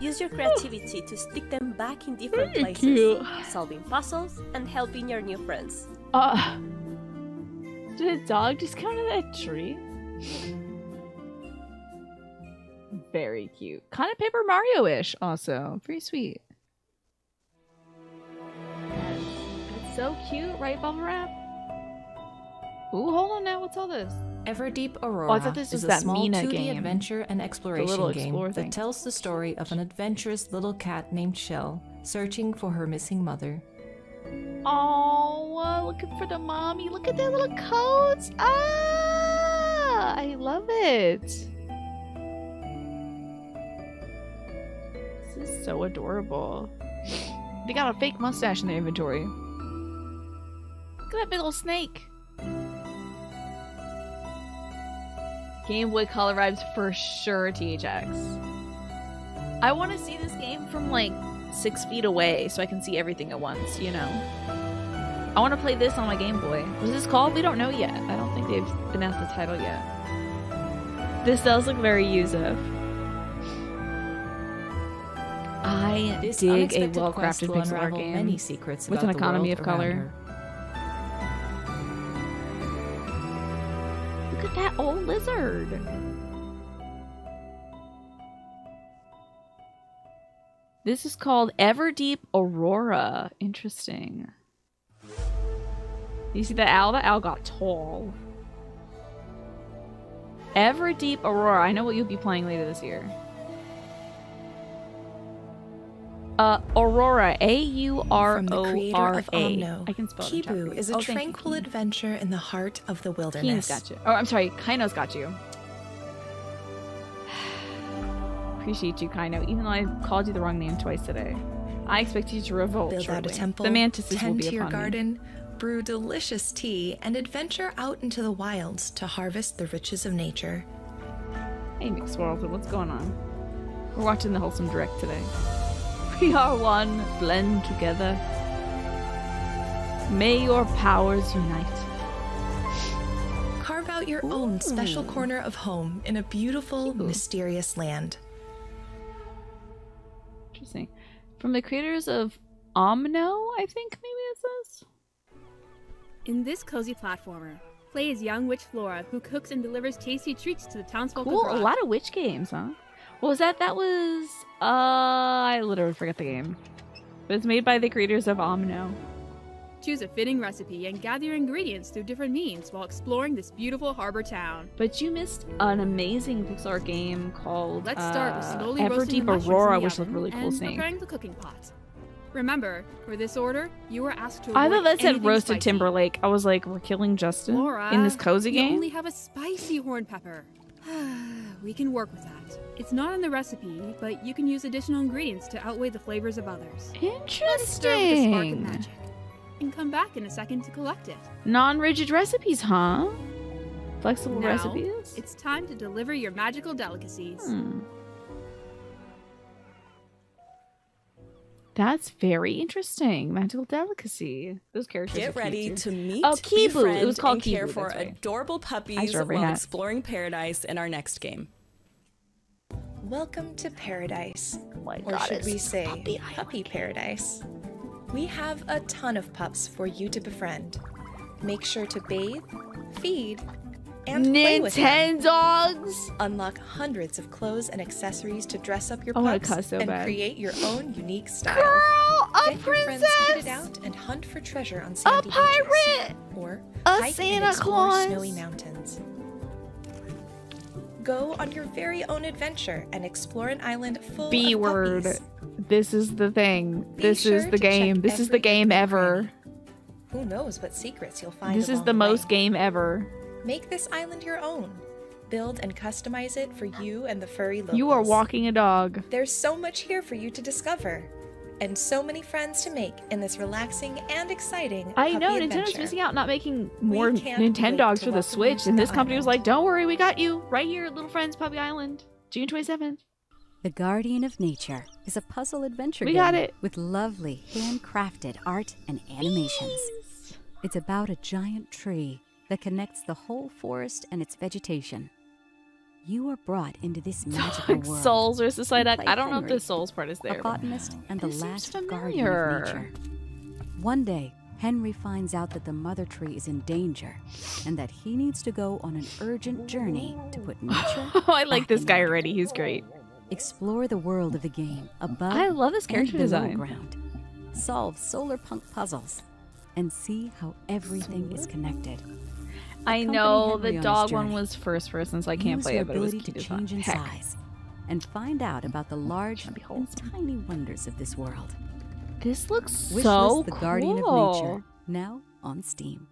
Speaker 20: Use your creativity to stick them back in different
Speaker 1: Very
Speaker 20: places,
Speaker 1: cute.
Speaker 20: solving puzzles and helping your new friends.
Speaker 1: Uh, did a dog just come to that tree? Very cute. Kind of Paper Mario-ish also. Pretty sweet. It's so cute, right, Bubble Wrap? Ooh, hold on now. What's all this?
Speaker 5: Everdeep
Speaker 1: Oh,
Speaker 5: Aurora
Speaker 1: I this
Speaker 5: is
Speaker 1: was
Speaker 5: a
Speaker 1: that
Speaker 5: small
Speaker 1: Mina
Speaker 5: 2D
Speaker 1: game.
Speaker 5: adventure and exploration game
Speaker 1: explore
Speaker 5: that tells the story of an adventurous little cat named Shell searching for her missing mother.
Speaker 1: Oh, uh, looking for the mommy. Look at their little coats. Ah, I love it. This is so adorable. They got a fake mustache in their inventory. Look at that big old snake. Game Boy Color vibes for sure, THX. I want to see this game from like six feet away so I can see everything at once, you know? I want to play this on my Game Boy. What's this called? We don't know yet. I don't think they've announced the title yet. This does look very Yusuf. I
Speaker 5: This
Speaker 1: dig a
Speaker 5: well-crafted
Speaker 1: pixel art game
Speaker 5: many secrets
Speaker 1: with
Speaker 5: about
Speaker 1: an
Speaker 5: the
Speaker 1: economy of color.
Speaker 5: her.
Speaker 1: Look at that old lizard. This is called Everdeep Aurora. Interesting. You see the owl? That owl got tall. Everdeep Aurora. I know what you'll be playing later this year. Uh, Aurora. A U R
Speaker 2: creator of
Speaker 1: A. Can spell it in chat for
Speaker 2: Kibu is a
Speaker 1: Oh, thank you,
Speaker 2: tranquil adventure in the heart of the wilderness.
Speaker 1: got you. Oh, I'm sorry. Kaino's got you. <sighs> Appreciate you, Kaino, even though I called you the wrong name twice today. I expect you to revolt
Speaker 2: Build out a temple,
Speaker 1: The mantises will
Speaker 2: tend
Speaker 1: be
Speaker 2: to your
Speaker 1: upon me.
Speaker 2: garden, brew delicious tea, and adventure out into the wilds to harvest the riches of nature.
Speaker 1: Hey, McSwirlton, what's going on? We're watching the Wholesome Direct today. We are one, blend together. May your powers unite.
Speaker 2: Carve out your own special corner of home in a beautiful, mysterious land.
Speaker 1: Interesting. From the creators of Omno, I think maybe it says.
Speaker 21: In this cozy platformer, play as young witch Flora, who cooks and delivers tasty treats to the townsfolk
Speaker 1: Cool,
Speaker 21: abroad.
Speaker 1: a lot of witch games, huh? What was that? That was uh I literally forget the game. But it's made by the creators of Omno.
Speaker 21: Choose a fitting recipe and gather your ingredients through different means while exploring this beautiful harbor town.
Speaker 1: But you missed an amazing Pixar game called
Speaker 21: Let's start with
Speaker 1: uh,
Speaker 21: slowly the
Speaker 1: Everdeep
Speaker 21: mushrooms
Speaker 1: Aurora, which looked really cool.
Speaker 21: and
Speaker 1: Snake.
Speaker 21: preparing the cooking pot. Remember, for this order, you were asked to
Speaker 1: I thought that said roasted
Speaker 21: spicy.
Speaker 1: Timberlake. I was like, we're killing Justin
Speaker 21: Laura,
Speaker 1: in this cozy game.
Speaker 21: only have a spicy horn pepper. <sighs> we can work with that. It's not in the recipe, but you can use additional ingredients to outweigh the flavors of others. Interesting. Let it stir with a spark of
Speaker 1: Interesting.
Speaker 21: magic. And come back in a second to collect it.
Speaker 1: Non-rigid recipes, huh? Flexible
Speaker 21: now,
Speaker 1: recipes.
Speaker 21: It's time to deliver your magical delicacies.
Speaker 1: Hmm. That's very interesting. Magical delicacy. Those characters.
Speaker 6: Get
Speaker 1: are
Speaker 6: ready
Speaker 1: cute,
Speaker 6: to meet,
Speaker 1: Oh, Kibu.
Speaker 6: befriend,
Speaker 1: It was called
Speaker 6: and care for
Speaker 1: right.
Speaker 6: adorable puppies while
Speaker 1: Hat.
Speaker 6: exploring paradise in our next game.
Speaker 2: Welcome to paradise. Oh or
Speaker 1: God,
Speaker 2: should we say
Speaker 1: puppy
Speaker 2: puppy, paradise? We have a ton of pups for you to befriend. Make sure to bathe, feed, and.
Speaker 1: Nintendogs.
Speaker 2: Unlock hundreds of clothes and accessories to dress up your
Speaker 1: oh, I
Speaker 2: pups
Speaker 1: so
Speaker 2: and
Speaker 1: bad.
Speaker 2: create your own unique style.
Speaker 1: Girl, a
Speaker 2: Get your friends
Speaker 1: princess!
Speaker 2: out and hunt for treasure on
Speaker 1: A
Speaker 2: sandy beaches.
Speaker 1: pirate.
Speaker 2: Or
Speaker 1: A Santa Claus.
Speaker 2: snowy mountains. Go on your very own adventure and explore an island full
Speaker 1: B
Speaker 2: of
Speaker 1: word.
Speaker 2: puppies.
Speaker 1: This is the thing.
Speaker 2: Be
Speaker 1: This
Speaker 2: sure
Speaker 1: is the game. This is the game ever.
Speaker 2: Who knows what secrets you'll find
Speaker 1: This is the
Speaker 2: way.
Speaker 1: most game ever.
Speaker 2: Make this island your own. Build and customize it for you and the furry locals.
Speaker 1: You are walking a dog.
Speaker 2: There's so much here for you to discover, and so many friends to make in this relaxing and exciting.
Speaker 1: I
Speaker 2: puppy
Speaker 1: know Nintendo's
Speaker 2: adventure.
Speaker 1: missing out not making more
Speaker 2: can't wait
Speaker 1: Nintendogs for the Switch, and
Speaker 2: the
Speaker 1: this company was like, "Don't worry, we got you right here Little Friends Puppy Island, June 27th."
Speaker 22: The Guardian of Nature is a puzzle adventure
Speaker 1: We
Speaker 22: game
Speaker 1: got it.
Speaker 22: with lovely handcrafted art and animations. It's about a giant tree that connects the whole forest and its vegetation. You are brought into this <laughs> magical world.
Speaker 1: Souls Psyduck.
Speaker 22: play
Speaker 1: I don't know if the Souls part is there.
Speaker 22: A botanist and the last guardian of nature. One day, Henry finds out that the mother tree is in danger and that he needs to go on an urgent journey to put <laughs> nature.
Speaker 1: Oh, I like this guy already. He's great.
Speaker 22: Explore the world of the game above.
Speaker 1: I love this
Speaker 22: and
Speaker 1: character
Speaker 22: below
Speaker 1: design.
Speaker 22: Ground. Solve solar punk puzzles and see how everything is connected.
Speaker 1: I know the dog one was first person, so I can't
Speaker 22: Use
Speaker 1: play it, but it was cute
Speaker 22: to change in size and find out about the large and tiny wonders of this world.
Speaker 1: This looks
Speaker 22: Wishlist
Speaker 1: so
Speaker 22: the Guardian of. Nature now on Steam.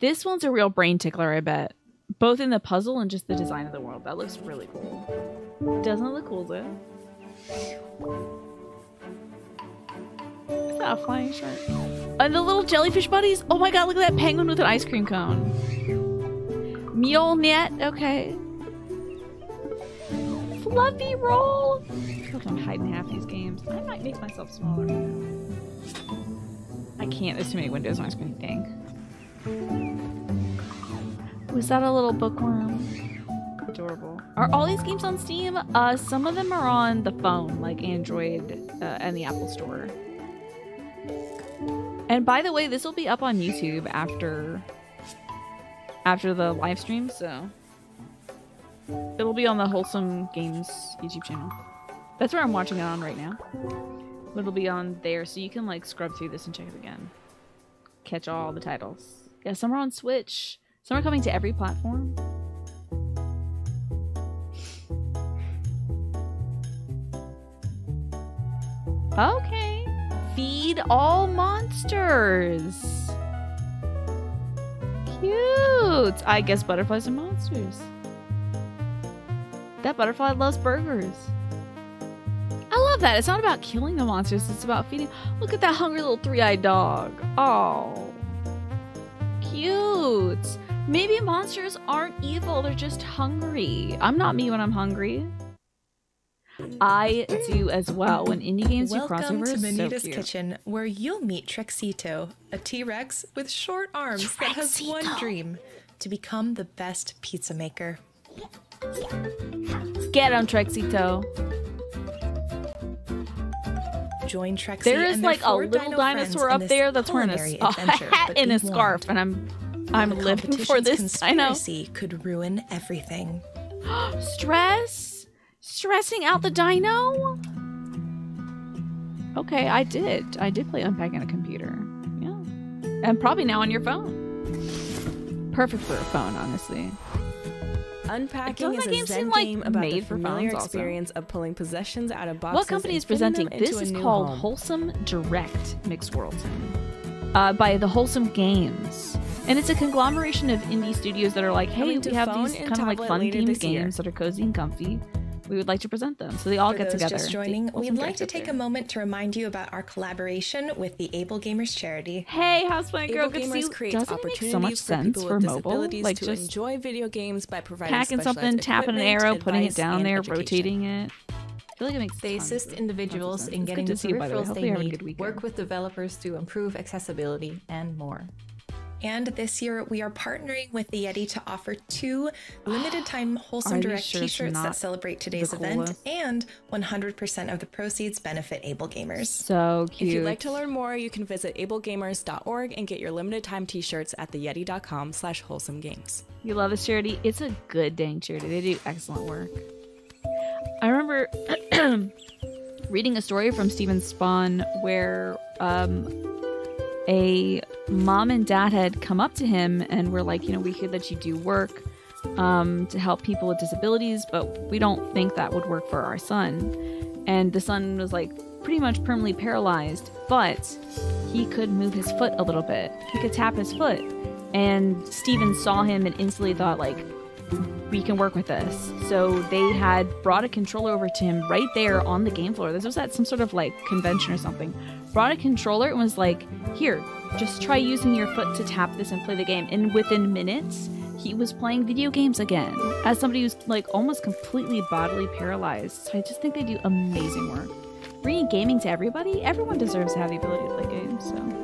Speaker 1: This one's a real brain tickler, I bet. Both in the puzzle and just the design of the world. That looks really cool. Doesn't it look cool, though? Is that a flying shark? And the little jellyfish buddies. Oh my god, look at that penguin with an ice cream cone. Mule net. Okay. Fluffy roll. I feel like I'm hiding half these games. I might make myself smaller. I can't. There's too many windows on my screen. Dang. Was that a little bookworm? Adorable. Are all these games on Steam? Uh, some of them are on the phone, like Android uh, and the Apple Store. And by the way, this will be up on YouTube after after the live stream, so it'll be on the Wholesome Games YouTube channel. That's where I'm watching it on right now. But it'll be on there, so you can like scrub through this and check it again. Catch all the titles. Yeah, some are on Switch. Some are coming to every platform. Okay. Feed all monsters. Cute. I guess butterflies are monsters. That butterfly loves burgers. I love that. It's not about killing the monsters, it's about feeding. Look at that hungry little three eyed dog. Oh. Cute. Maybe monsters aren't evil, they're just hungry. I'm not me when I'm hungry. I do as well. When indie games
Speaker 2: Welcome
Speaker 1: do
Speaker 2: to
Speaker 1: crossovers, so
Speaker 2: Manita's
Speaker 1: cute.
Speaker 2: Kitchen, where you'll meet Trexito, a T-Rex with short arms that has one dream: to become the best pizza maker.
Speaker 1: Get him, Trexito.
Speaker 2: Join Trexie
Speaker 1: There is
Speaker 2: and
Speaker 1: like a
Speaker 2: four
Speaker 1: little
Speaker 2: dino
Speaker 1: dinosaur
Speaker 2: friends in
Speaker 1: up
Speaker 2: this
Speaker 1: there that's wearing a, a <laughs>
Speaker 2: adventure,
Speaker 1: hat
Speaker 2: but
Speaker 1: and a scarf, and I'm I'm
Speaker 2: the
Speaker 1: living for
Speaker 2: competition's
Speaker 1: this dino.
Speaker 2: conspiracy could ruin everything. <gasps>
Speaker 1: Stress? Stressing out the dino? Okay, I did. I did play Unpacking a Computer. Yeah. And probably now on your phone. Perfect for a phone, honestly.
Speaker 6: Unpacking is a
Speaker 1: game
Speaker 6: Zen
Speaker 1: seem, like,
Speaker 6: game about the
Speaker 1: made for
Speaker 6: familiar
Speaker 1: also?
Speaker 6: experience of pulling possessions out of boxes.
Speaker 1: What company is presenting? This is called
Speaker 6: home.
Speaker 1: Wholesome Direct Mixed Worlds. Uh, by the Wholesome Games. And it's a conglomeration of indie studios that are like, hey,
Speaker 6: Coming
Speaker 1: we have these kind of like fun themed
Speaker 6: this year.
Speaker 1: games that are cozy and comfy. We would like to present them. So they all
Speaker 2: For
Speaker 1: get together.
Speaker 2: just joining, we'd like to take
Speaker 1: up
Speaker 2: a moment to remind you about our collaboration with the Able Gamers charity.
Speaker 1: Hey, Houseplant Girl,
Speaker 6: Able
Speaker 1: good to see
Speaker 6: Gamers
Speaker 1: you.
Speaker 6: creates
Speaker 1: Doesn't it make
Speaker 6: opportunities
Speaker 1: so much
Speaker 6: for
Speaker 1: sense for mobile? Like
Speaker 6: to
Speaker 1: just
Speaker 6: enjoy video games by providing
Speaker 1: packing something, tapping an arrow, putting it down there,
Speaker 6: education.
Speaker 1: rotating it. I feel like it makes
Speaker 13: They assist individuals in getting the
Speaker 1: to you, the way.
Speaker 13: peripherals they
Speaker 1: you have a
Speaker 13: need, work with developers to improve accessibility, and more.
Speaker 2: And this year, we are partnering with the Yetee to offer two limited <gasps> time Wholesome Direct
Speaker 1: sure
Speaker 2: t shirts that celebrate today's event, and 100% of the proceeds benefit Able Gamers.
Speaker 1: So cute.
Speaker 6: If you'd like to learn more, you can visit ablegamers.org and get your limited time t-shirts at theyetee.com slash wholesome games.
Speaker 1: You love this charity? It's a good dang charity. They do excellent work. I remember <clears throat> reading a story from Steven Spohn where um, a mom and dad had come up to him and were like, you know, we hear that you do work um, to help people with disabilities, but we don't think that would work for our son. And the son was like pretty much permanently paralyzed, but he could move his foot a little bit. He could tap his foot. And Steven saw him and instantly thought, like, we can work with this. So they had brought a controller over to him right there on the game floor. This was at some sort of like convention or something. Brought a controller and was like, here, just try using your foot to tap this and play the game. And within minutes, he was playing video games again as somebody who's like almost completely bodily paralyzed. So I just think they do amazing work. Bringing gaming to everybody, everyone deserves to have the ability to play games. So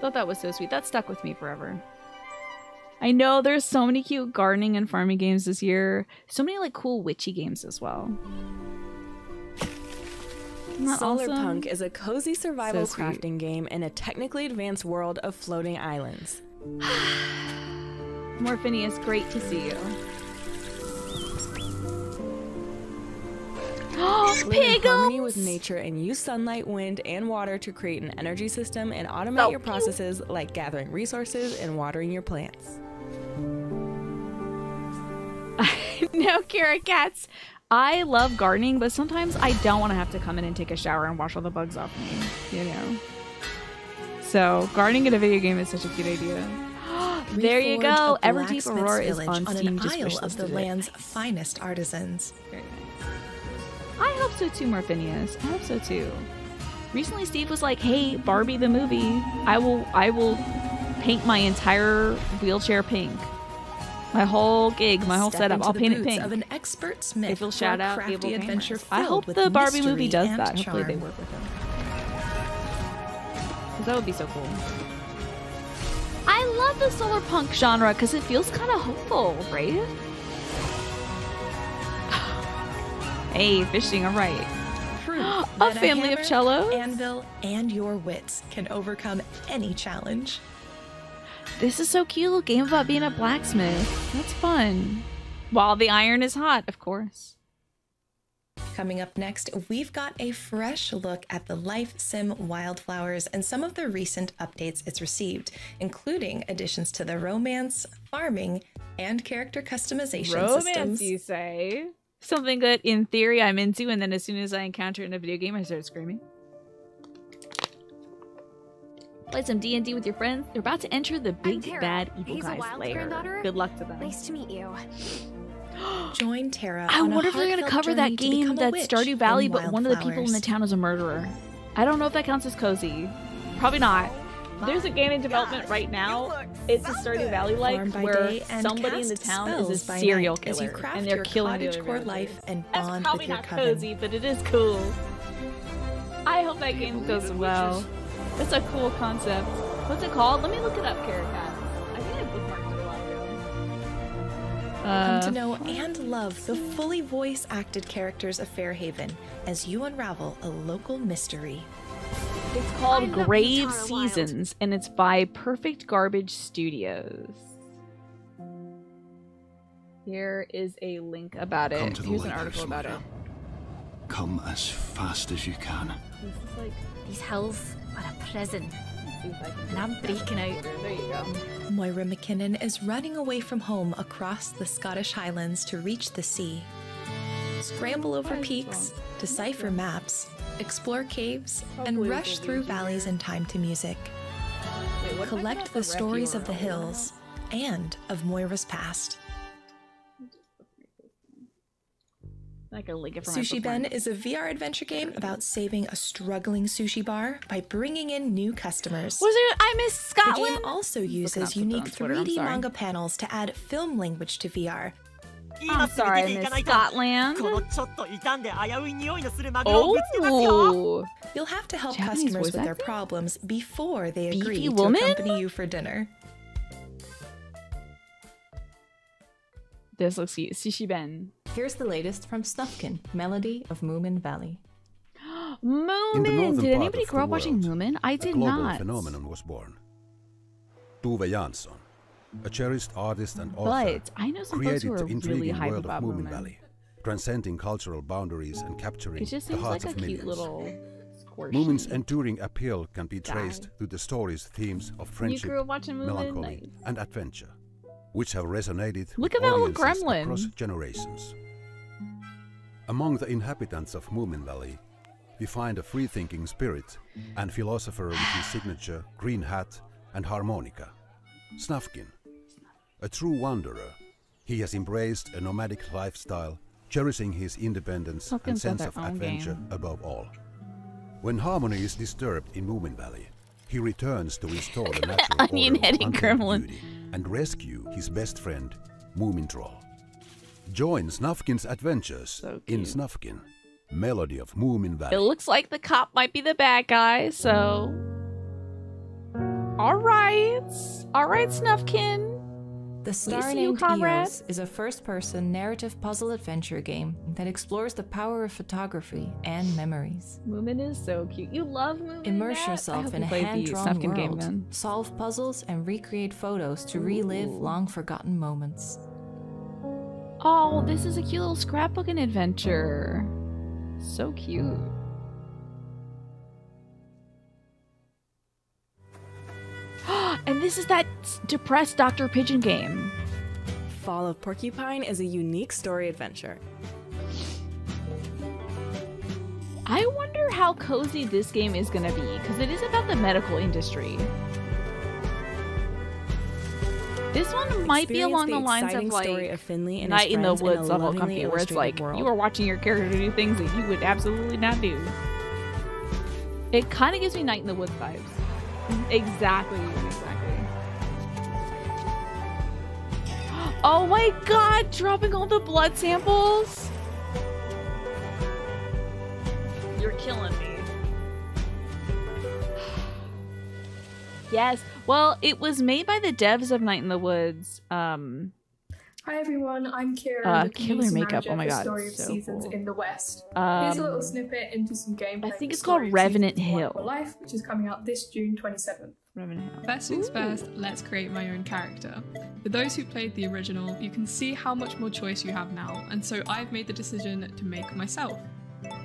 Speaker 1: thought that was so sweet. That stuck with me forever. I know there's so many cute gardening and farming games this year. So many like cool witchy games as well. Isn't that
Speaker 6: Solar
Speaker 1: awesome?
Speaker 6: Punk is a cozy survival
Speaker 1: So
Speaker 6: crafting game in a technically advanced world of floating islands. <sighs>
Speaker 1: More Phineas, great to see you. <gasps>
Speaker 6: Live in harmony with nature and use sunlight, wind, and water to create an energy system and automate
Speaker 1: So
Speaker 6: your processes like gathering resources and watering your plants. <laughs>
Speaker 1: no, Kara Cats. I love gardening, but sometimes I don't want to have to come in and take a shower and wash all the bugs off me. You know. So gardening in a video game is such a cute idea. <gasps> there you go. Everdeep Aurora is on
Speaker 2: on
Speaker 1: Steam.
Speaker 2: an
Speaker 1: Just wish
Speaker 2: isle of the
Speaker 1: listed it.
Speaker 2: land's finest artisans.
Speaker 1: Nice. I hope so too, more Phineas. I hope so too. Recently, Steve was like, "Hey, Barbie the movie. I will, I will paint my entire wheelchair pink. My whole gig, my whole
Speaker 2: Step
Speaker 1: setup.
Speaker 2: into
Speaker 1: I'll paint it pink."
Speaker 2: Of an expert smith
Speaker 1: April
Speaker 2: for a
Speaker 1: shout out,
Speaker 2: crafty adventure
Speaker 1: I hope the Barbie movie does
Speaker 2: and
Speaker 1: that. Hopefully, they work with him. 'Cause that would be so cool. I love the solar punk genre because it feels kind of hopeful, right? <sighs> hey, fishing, all right.
Speaker 2: Proof <gasps>
Speaker 1: A family of
Speaker 2: hammer,
Speaker 1: cellos?
Speaker 2: anvil, and your wits can overcome any challenge.
Speaker 1: This is so cute. A game about being a blacksmith. That's fun. While the iron is hot, of course.
Speaker 2: Coming up next, we've got a fresh look at the Life Sim Wylde Flowers and some of the recent updates it's received, including additions to the romance, farming, and character customization
Speaker 1: Romance,
Speaker 2: systems.
Speaker 1: you say? Something that, in theory, I'm into, and then as soon as I encounter it in a video game, I start screaming. Play some D&D with your friends. They're about to enter the big bad evil
Speaker 23: Hazel
Speaker 1: guy
Speaker 23: Wild's
Speaker 1: slayer. Good luck to them.
Speaker 23: Nice to meet you. <gasps>
Speaker 2: Join Tara.
Speaker 1: I
Speaker 2: on a
Speaker 1: wonder if they're going to cover that game
Speaker 2: become a
Speaker 1: that's
Speaker 2: witch
Speaker 1: Stardew Valley, but one of the people in the town is a murderer. I don't know if that counts as cozy. Probably not. There's a game in development right now. It's a Stardew Valley like where somebody in the town is a serial
Speaker 2: night
Speaker 1: killer,
Speaker 2: craft
Speaker 1: and they're
Speaker 2: your
Speaker 1: killing the
Speaker 2: cottagecore life and
Speaker 1: That's
Speaker 2: bond
Speaker 1: probably
Speaker 2: with your
Speaker 1: not
Speaker 2: coven.
Speaker 1: cozy, but it is cool. I hope that game goes well. That's a cool concept. What's it called? Let me look it up, Carrot I think I bookmarked it a while ago.
Speaker 2: Come to
Speaker 1: Uh,
Speaker 2: know and love the fully voice acted characters of Fairhaven as you unravel a local mystery.
Speaker 1: It's called
Speaker 2: love
Speaker 1: Grave Seasons, and it's by Perfect Garbage Studios. Here is a link about it. Here's an article about it.
Speaker 24: Come as fast as you can.
Speaker 1: This is like
Speaker 23: These hills are a prison.
Speaker 1: see if I can
Speaker 23: And I'm breaking out.
Speaker 1: There you go.
Speaker 2: Moira McKinnon is running away from home across the Scottish Highlands to reach the sea. Scramble over peaks, decipher maps, explore caves, and rush through valleys in time to music.
Speaker 1: Wait, what if I
Speaker 2: Collect the stories of the hills and of Moira's past.
Speaker 1: I can link it for my
Speaker 2: Sushi Ben is a VR adventure game about saving a struggling sushi bar by bringing in new customers.
Speaker 1: Was it? I miss
Speaker 2: The
Speaker 1: Scotland.
Speaker 2: game also uses unique
Speaker 1: Twitter,
Speaker 2: 3D manga panels to add film language to VR.
Speaker 1: I'm sorry, I missed Scotland. Oh,
Speaker 2: You'll have to help
Speaker 1: Japanese
Speaker 2: customers with their
Speaker 1: acting?
Speaker 2: problems before they agree
Speaker 1: Beefy
Speaker 2: to
Speaker 1: woman?
Speaker 2: accompany you for dinner.
Speaker 1: This looks cute. Shishiben.
Speaker 5: Here's the latest from Snufkin, Melody of Moomin Valley. <gasps>
Speaker 24: In the
Speaker 1: Moomin! Did anybody grow
Speaker 24: the
Speaker 1: up watching
Speaker 24: world,
Speaker 1: Moomin? I
Speaker 24: a
Speaker 1: did
Speaker 24: global
Speaker 1: not.
Speaker 24: phenomenon was born. Tove Jansson, a cherished artist and author,
Speaker 1: But I know some folks
Speaker 24: created
Speaker 1: who are
Speaker 24: the intriguing
Speaker 1: hype
Speaker 24: world of Moomin
Speaker 1: Moomin.
Speaker 24: Valley, transcending cultural boundaries and capturing
Speaker 1: It just
Speaker 24: the
Speaker 1: seems
Speaker 24: hearts
Speaker 1: like a
Speaker 24: of
Speaker 1: cute
Speaker 24: millions.
Speaker 1: little squishy.
Speaker 24: Moomin's enduring appeal can be
Speaker 1: guy.
Speaker 24: traced to the story's themes of friendship,
Speaker 1: grew up watching Moomin?
Speaker 24: melancholy,
Speaker 1: Nice.
Speaker 24: and adventure, which have resonated
Speaker 1: Look
Speaker 24: with
Speaker 1: at that little
Speaker 24: audiences
Speaker 1: gremlin.
Speaker 24: across generations. Among the inhabitants of Moomin Valley, we find a free-thinking spirit and philosopher with his <gasps> signature green hat and harmonica, Snufkin. A true wanderer, he has embraced a nomadic lifestyle, cherishing his independence and sense of adventure
Speaker 1: game.
Speaker 24: above all. When harmony is disturbed in Moomin Valley, he returns to restore the <laughs> natural order of
Speaker 1: Onion-headed gremlin.
Speaker 24: beauty and rescue his best friend, Moomin Troll. Join Snufkin's adventures in Snufkin, Melody of Moomin Valley.
Speaker 1: It looks like the cop might be the bad guy, so. Alright. Alright, Snufkin.
Speaker 5: The Star Named. Eos is a first-person narrative puzzle adventure game that explores the power of photography and memories.
Speaker 1: Moomin is so cute. You love Moomin.
Speaker 5: Immerse? Yourself in a hand-drawn world,
Speaker 1: game then.
Speaker 5: solve puzzles, and recreate photos to relive long-forgotten moments.
Speaker 1: Oh, this is a cute little scrapbooking adventure. So cute. And this is that depressed Dr. Pigeon game.
Speaker 6: Fall of Porcupine is a unique story adventure.
Speaker 1: I wonder how cozy this game is going to be because it is about the medical industry. This one might be along
Speaker 6: the
Speaker 1: the, lines of like
Speaker 6: story of Finley and
Speaker 1: Night in the
Speaker 6: in
Speaker 1: Woods level
Speaker 6: lovingly
Speaker 1: company, where it's like
Speaker 6: world.
Speaker 1: you are watching your character do things that you would absolutely not do. It kind of gives me Night in the Woods vibes. Exactly, exactly. Oh my god, dropping all the blood samples! You're killing me. <sighs> Yes. Well, it was made by the devs of Night in the Woods. Um,
Speaker 14: Hi everyone, I'm Kira,
Speaker 1: Uh, killer makeup, oh my God,
Speaker 14: Story of
Speaker 1: so
Speaker 14: Seasons
Speaker 1: cool.
Speaker 14: in the West.
Speaker 1: Um,
Speaker 14: Here's a little snippet into some gameplay.
Speaker 1: I think it's called Revenant Hill.
Speaker 14: Life, which is coming out this June 27th.
Speaker 1: Revenant Hill.
Speaker 25: First things first, let's create my own character. For those who played the original, you can see how much more choice you have now, and so I've made the decision to make myself.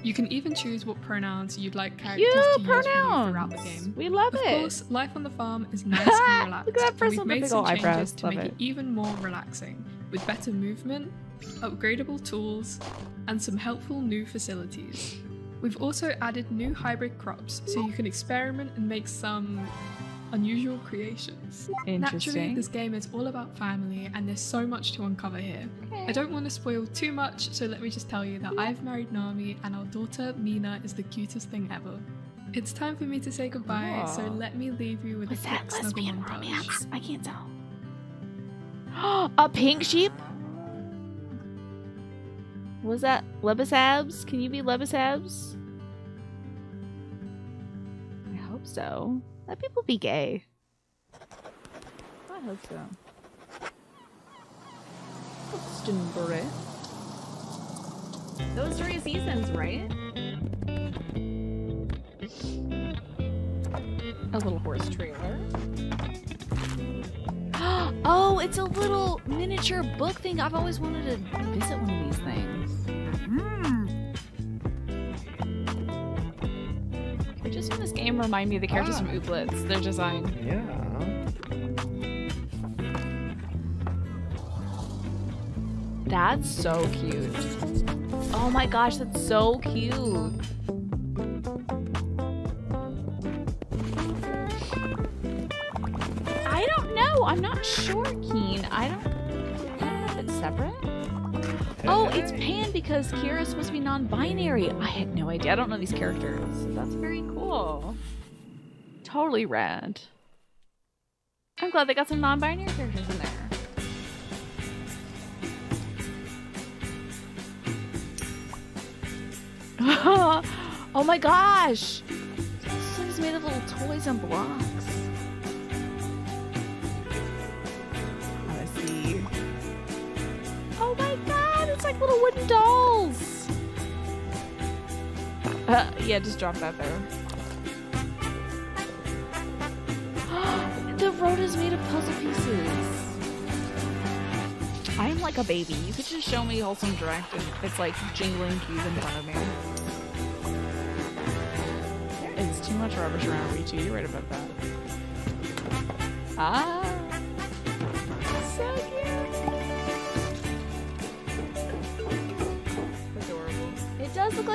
Speaker 25: You can even choose what pronouns you'd like characters
Speaker 1: You
Speaker 25: to use for you throughout the game.
Speaker 1: We love
Speaker 25: of
Speaker 1: it.
Speaker 25: Of course, life on the farm is <laughs> nice and relaxed.
Speaker 1: Look at that person
Speaker 25: we've
Speaker 1: with the
Speaker 25: made
Speaker 1: big
Speaker 25: some
Speaker 1: ol'
Speaker 25: changes
Speaker 1: eyebrows.
Speaker 25: to
Speaker 1: Love
Speaker 25: make
Speaker 1: it.
Speaker 25: it even more relaxing, with better movement, upgradable tools, and some helpful new facilities. We've also added new hybrid crops so you can experiment and make some unusual creations. Naturally, this game is all about family and there's so much to uncover here. I don't want to spoil too much, so let me just tell you that I've married Nami and our daughter Mina is the cutest thing ever. It's time for me to say goodbye, so let me leave you with
Speaker 1: Was
Speaker 25: a quick
Speaker 1: that
Speaker 25: snuggle
Speaker 1: lesbian
Speaker 25: montage.
Speaker 1: romance? I can't tell. <gasps> a pink sheep? Was that Lebesabs? Can you be Lebesabs? I hope so. Let people be gay. I hope so. Glastonbury. Those three seasons, right? A little horse trailer. <gasps> oh, it's a little miniature book thing. I've always wanted to visit one of these things. Hmm. Creatures from this game remind me of the characters from ah. Ooblets. Their design.
Speaker 26: Yeah.
Speaker 1: That's so cute. Oh my gosh, that's so cute. I don't know. I'm not sure, Keen. I don't, Oh, it's Pan because Kira's supposed to be non-binary. I had no idea. I don't know these characters. That's very cool. Totally rad. I'm glad they got some non-binary characters in there. <laughs> oh my gosh! This thing's made of little toys and blocks. Like little wooden dolls. Uh, yeah, just drop that there. <gasps> the road is made of puzzle pieces. I am like a baby. You could just show me Wholesome Direct and it's like jingling keys in front of me. It's too much rubbish around me too. You're right about that. Ah.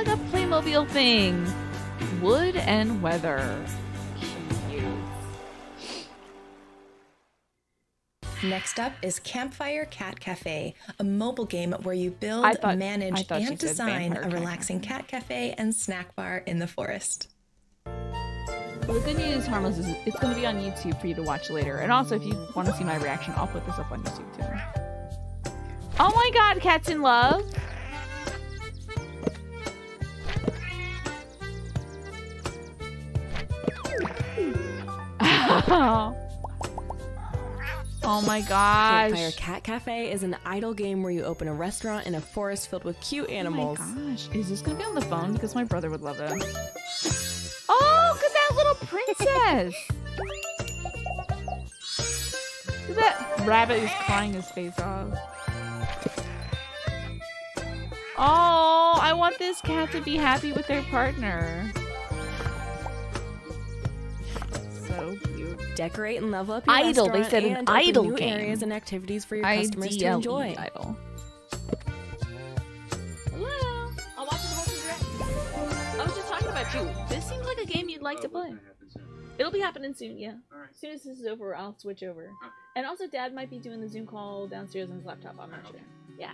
Speaker 1: Like a Playmobil thing. Wood and weather.
Speaker 2: Next up is Campfire Cat Cafe, a mobile game where you build,
Speaker 1: thought-
Speaker 2: manage, and design a
Speaker 1: Cat
Speaker 2: relaxing cat cafe and snack bar in the forest.
Speaker 1: Well, the good news, Harmless, is it's going to be on YouTube for you to watch later. And also, if you want to see my reaction, I'll put this up on YouTube too. Oh my god, Cats in Love! <laughs> oh my gosh.
Speaker 6: Campfire Cat Cafe is an idle game where you open a restaurant in a forest filled with cute animals.
Speaker 1: Oh my gosh, is this gonna be on the phone? Because my brother would love it. Oh, look at that little princess! <laughs> look at that rabbit who's crying his face off. Oh, I want this cat to be happy with their partner.
Speaker 6: So cute. Decorate and level up your
Speaker 1: Idle, they said an
Speaker 6: and open
Speaker 1: idle
Speaker 6: new
Speaker 1: game.
Speaker 6: areas and activities for your customers to
Speaker 1: IDLE,
Speaker 6: enjoy.
Speaker 1: Idle. Hello. I'll watch the whole direct. I was just talking about you. This seems like a game you'd like to play. It'll be happening soon, yeah. As soon as this is over, I'll switch over. And also, Dad might be doing the Zoom call downstairs on his laptop. I'm not sure. Yeah.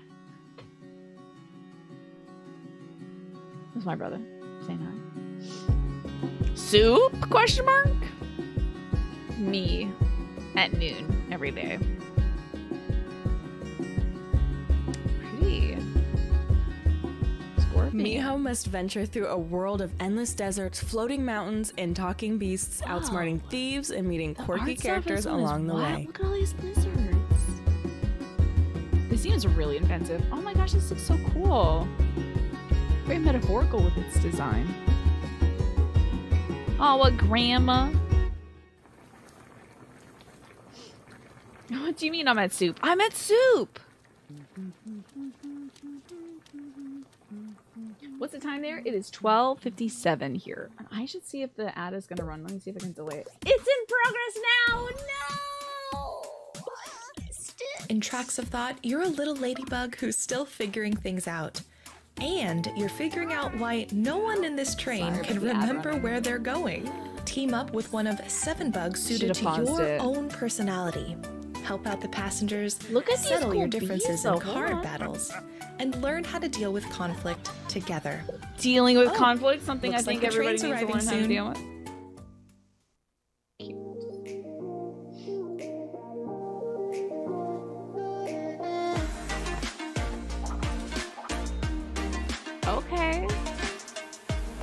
Speaker 1: That's my brother saying hi. Soup? Question mark. Me at noon every day. Pretty. Scorpion.
Speaker 6: Miho must venture through a world of endless deserts, floating mountains, and talking beasts, outsmarting thieves and meeting quirky
Speaker 1: art stuff
Speaker 6: characters along the
Speaker 1: wild.
Speaker 6: way.
Speaker 1: Look at all these lizards. This seems really inventive. Oh my gosh, this looks so cool. Very metaphorical with its design. Oh, what grandma? <laughs> What do you mean I'm at soup? I'm at soup! What's the time there? It is 12.57 here. I should see if the ad is going to run. Let me see if I can delay it. It's in progress now! No!
Speaker 2: In Tracks of Thought, you're a little ladybug who's still figuring things out. And you're figuring out why no one in this train
Speaker 1: Sorry
Speaker 2: can
Speaker 1: about the ad
Speaker 2: remember where they're going. Team up with one of seven bugs suited to your
Speaker 1: it.
Speaker 2: own personality. Help out the passengers,
Speaker 1: Look at these
Speaker 2: settle your differences
Speaker 1: bees,
Speaker 2: in
Speaker 1: though. Hold
Speaker 2: card battles, and learn how to deal with conflict together.
Speaker 1: Dealing with
Speaker 2: Oh,
Speaker 1: conflict, something I
Speaker 2: looks like
Speaker 1: think
Speaker 2: the
Speaker 1: everybody needs to
Speaker 2: arriving
Speaker 1: learn how to deal with. Okay.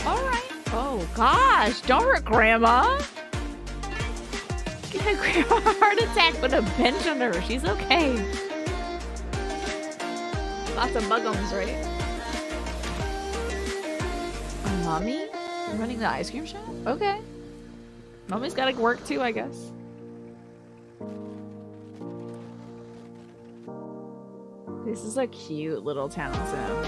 Speaker 1: All right. Oh gosh, don't hurt Grandma. Give Grandma a heart attack with a bench under her. She's okay. Lots of bugums, right? A mommy running the ice cream shop? Okay. Mommy's got to work too, I guess. This is a cute little town sim.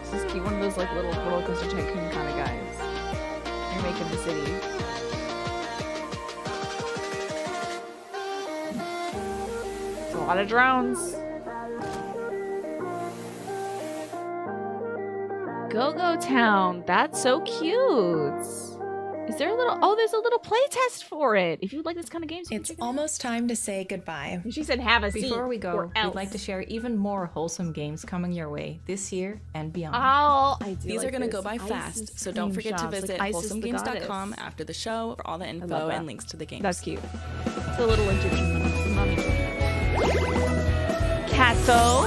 Speaker 1: This is cute, one of those like little roller coaster tycoon kind of guys. You're making the city. Lot of drones. Go Go Town. That's so cute. Is there a little? Oh, there's a little play test for it. If you like this kind of games,
Speaker 2: it's almost time to say goodbye.
Speaker 1: She said, "Have a seat."
Speaker 5: Before we go, we'd like to share even more wholesome games coming your way this year and beyond.
Speaker 1: Oh, I do
Speaker 6: These
Speaker 1: like
Speaker 6: are going to
Speaker 1: this.
Speaker 6: go by
Speaker 1: Isis
Speaker 6: fast, so don't forget to
Speaker 1: shops, like
Speaker 6: visit
Speaker 1: Isis the
Speaker 6: wholesomegames.com after the show for all the info and links to the games.
Speaker 1: That's cute. It's a little Egyptian Catso.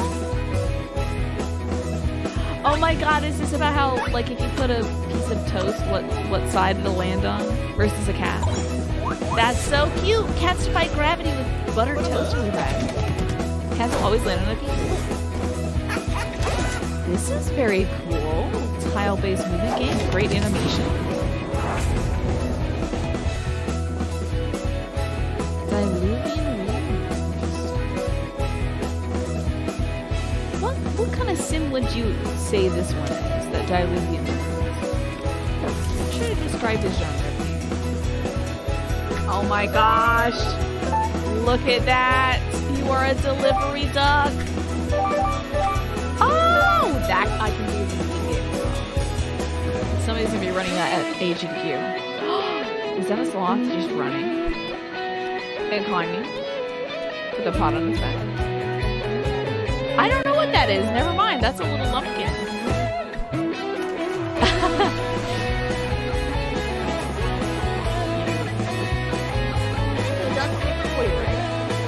Speaker 1: Oh my god, is this about how, like, if you put a piece of toast, what what side it'll land on versus a cat? That's so cute! Cats defy gravity with buttered toast in their bag. Cats will always land on a piece. This is very cool. Tile-based movement game. Great animation. Kind of sim would you say this one is? The Diluvian winds. Try to describe this genre. Oh my gosh! Look at that! You are a delivery duck. Oh, that I can do in game. Somebody's gonna be running that at AGDQ. <gasps> Is that a sloth just running and climbing with a pot on his back? I don't know that is. Never mind. That's a little lumpkin.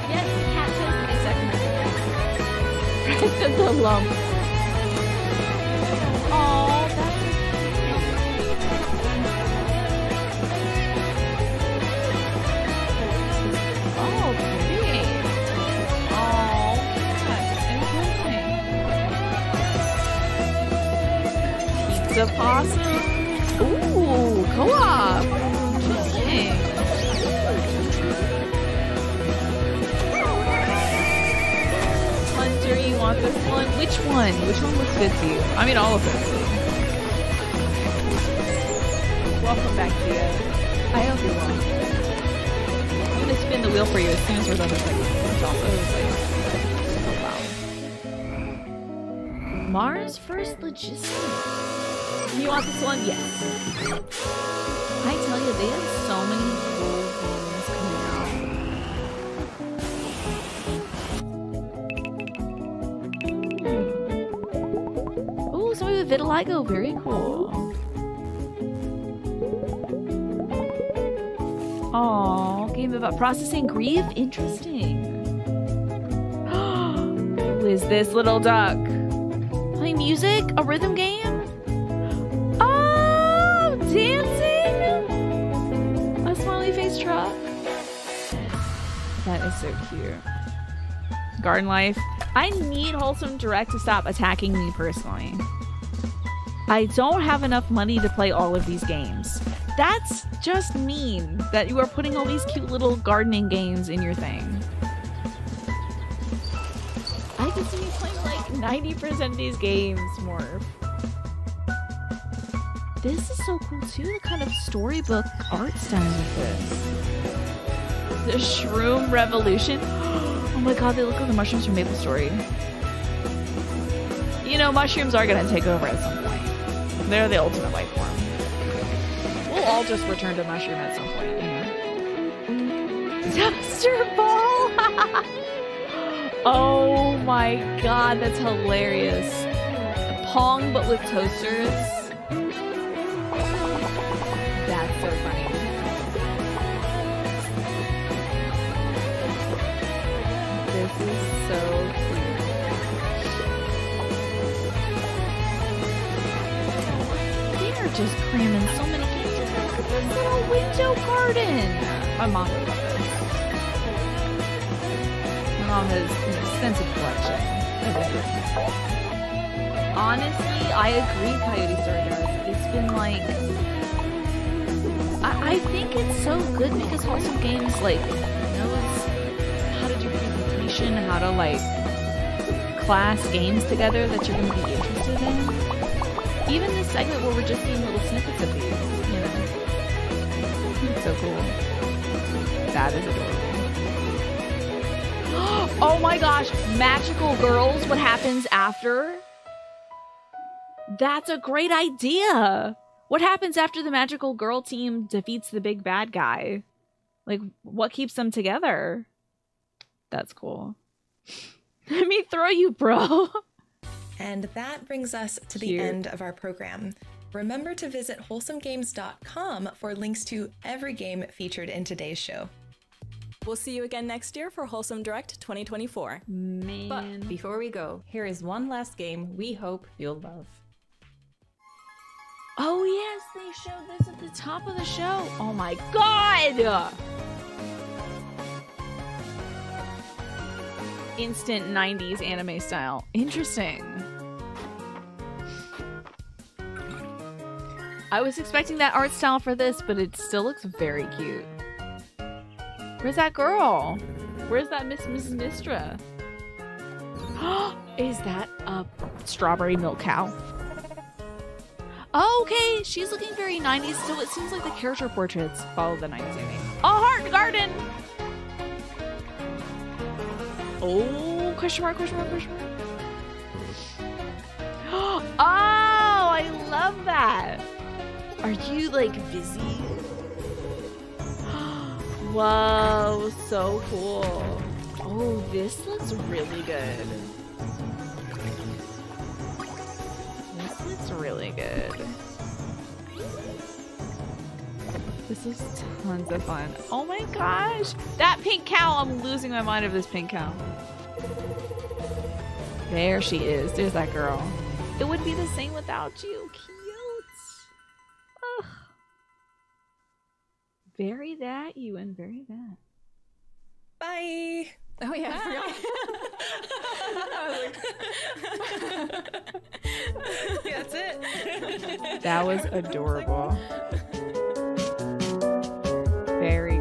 Speaker 1: Yes, cat toes second. the lump. Pizza possum. Ooh, co-op. Hunter, you want this one? Which one? Which one looks good to you? I mean, all of them. Welcome back, Tia. I hope you're well. I'm gonna spin the wheel for you as soon as we're done with like, like. Mars First Logistics. You want this one? Yes. I tell you, they have so many cool games coming out. Ooh, somebody with vitiligo. Very cool. Aw, game about processing grief. Interesting. <gasps> Who is this little duck? Play music? A rhythm game? Is so cute. Garden life. I need Wholesome Direct to stop attacking me personally. I don't have enough money to play all of these games. That's just mean that you are putting all these cute little gardening games in your thing. I can see you playing like 90% of these games, Morph. This is so cool too, the kind of storybook art style of this. The Shroom Revolution. <gasps> Oh my god, they look like the mushrooms from Maple Story. You know, mushrooms are gonna take over at some point. They're the ultimate life form. We'll all just return to mushroom at some point, you know. Dumpster ball! <laughs> oh my god, that's hilarious. Pong, but with toasters. Little window garden. My mom would love this. My mom has an extensive collection. Honestly, I agree, Coyote Star does. It's been like I, I think it's so good because Wholesome Games like knows how to do presentation, how to like class games together that you're gonna be interested in. Even this segment where we're just seeing little snippets of these, so cool. That is adorable. <gasps> oh my gosh, magical girls, what happens after? That's a great idea. What happens after the magical girl team defeats the big bad guy? Like, what keeps them together? That's cool. <laughs> Let me throw you, bro. <laughs>
Speaker 2: And that brings us to the end of our program. Remember to visit wholesomegames.com for links to every game featured in today's show.
Speaker 6: We'll see you again next year for Wholesome Direct 2024.
Speaker 1: Man.
Speaker 5: But before we go, here is one last game we hope you'll love.
Speaker 1: Oh, yes, they showed this at the top of the show. Oh my god! Instant 90s anime style. Interesting. I was expecting that art style for this, but it still looks very cute. Where's that girl? Where's that Miss Miss Mistra? <gasps> Is that a strawberry milk cow? Okay, she's looking very 90s, so it seems like the character portraits follow the 90s anime. A heart garden! Oh, question mark, question mark, question mark. <gasps> Oh, I love that. Are you like busy? <gasps> Whoa, so cool. Oh, this looks really good. This looks really good. This is tons of fun. Oh my gosh! That pink cow! I'm losing my mind of this pink cow. There she is. There's that girl. It would be the same without you. Bury that, you and bury that.
Speaker 2: Bye.
Speaker 6: Oh yeah, Bye. I forgot.
Speaker 2: Yeah, <laughs> that's it.
Speaker 1: That was <laughs> adorable. Very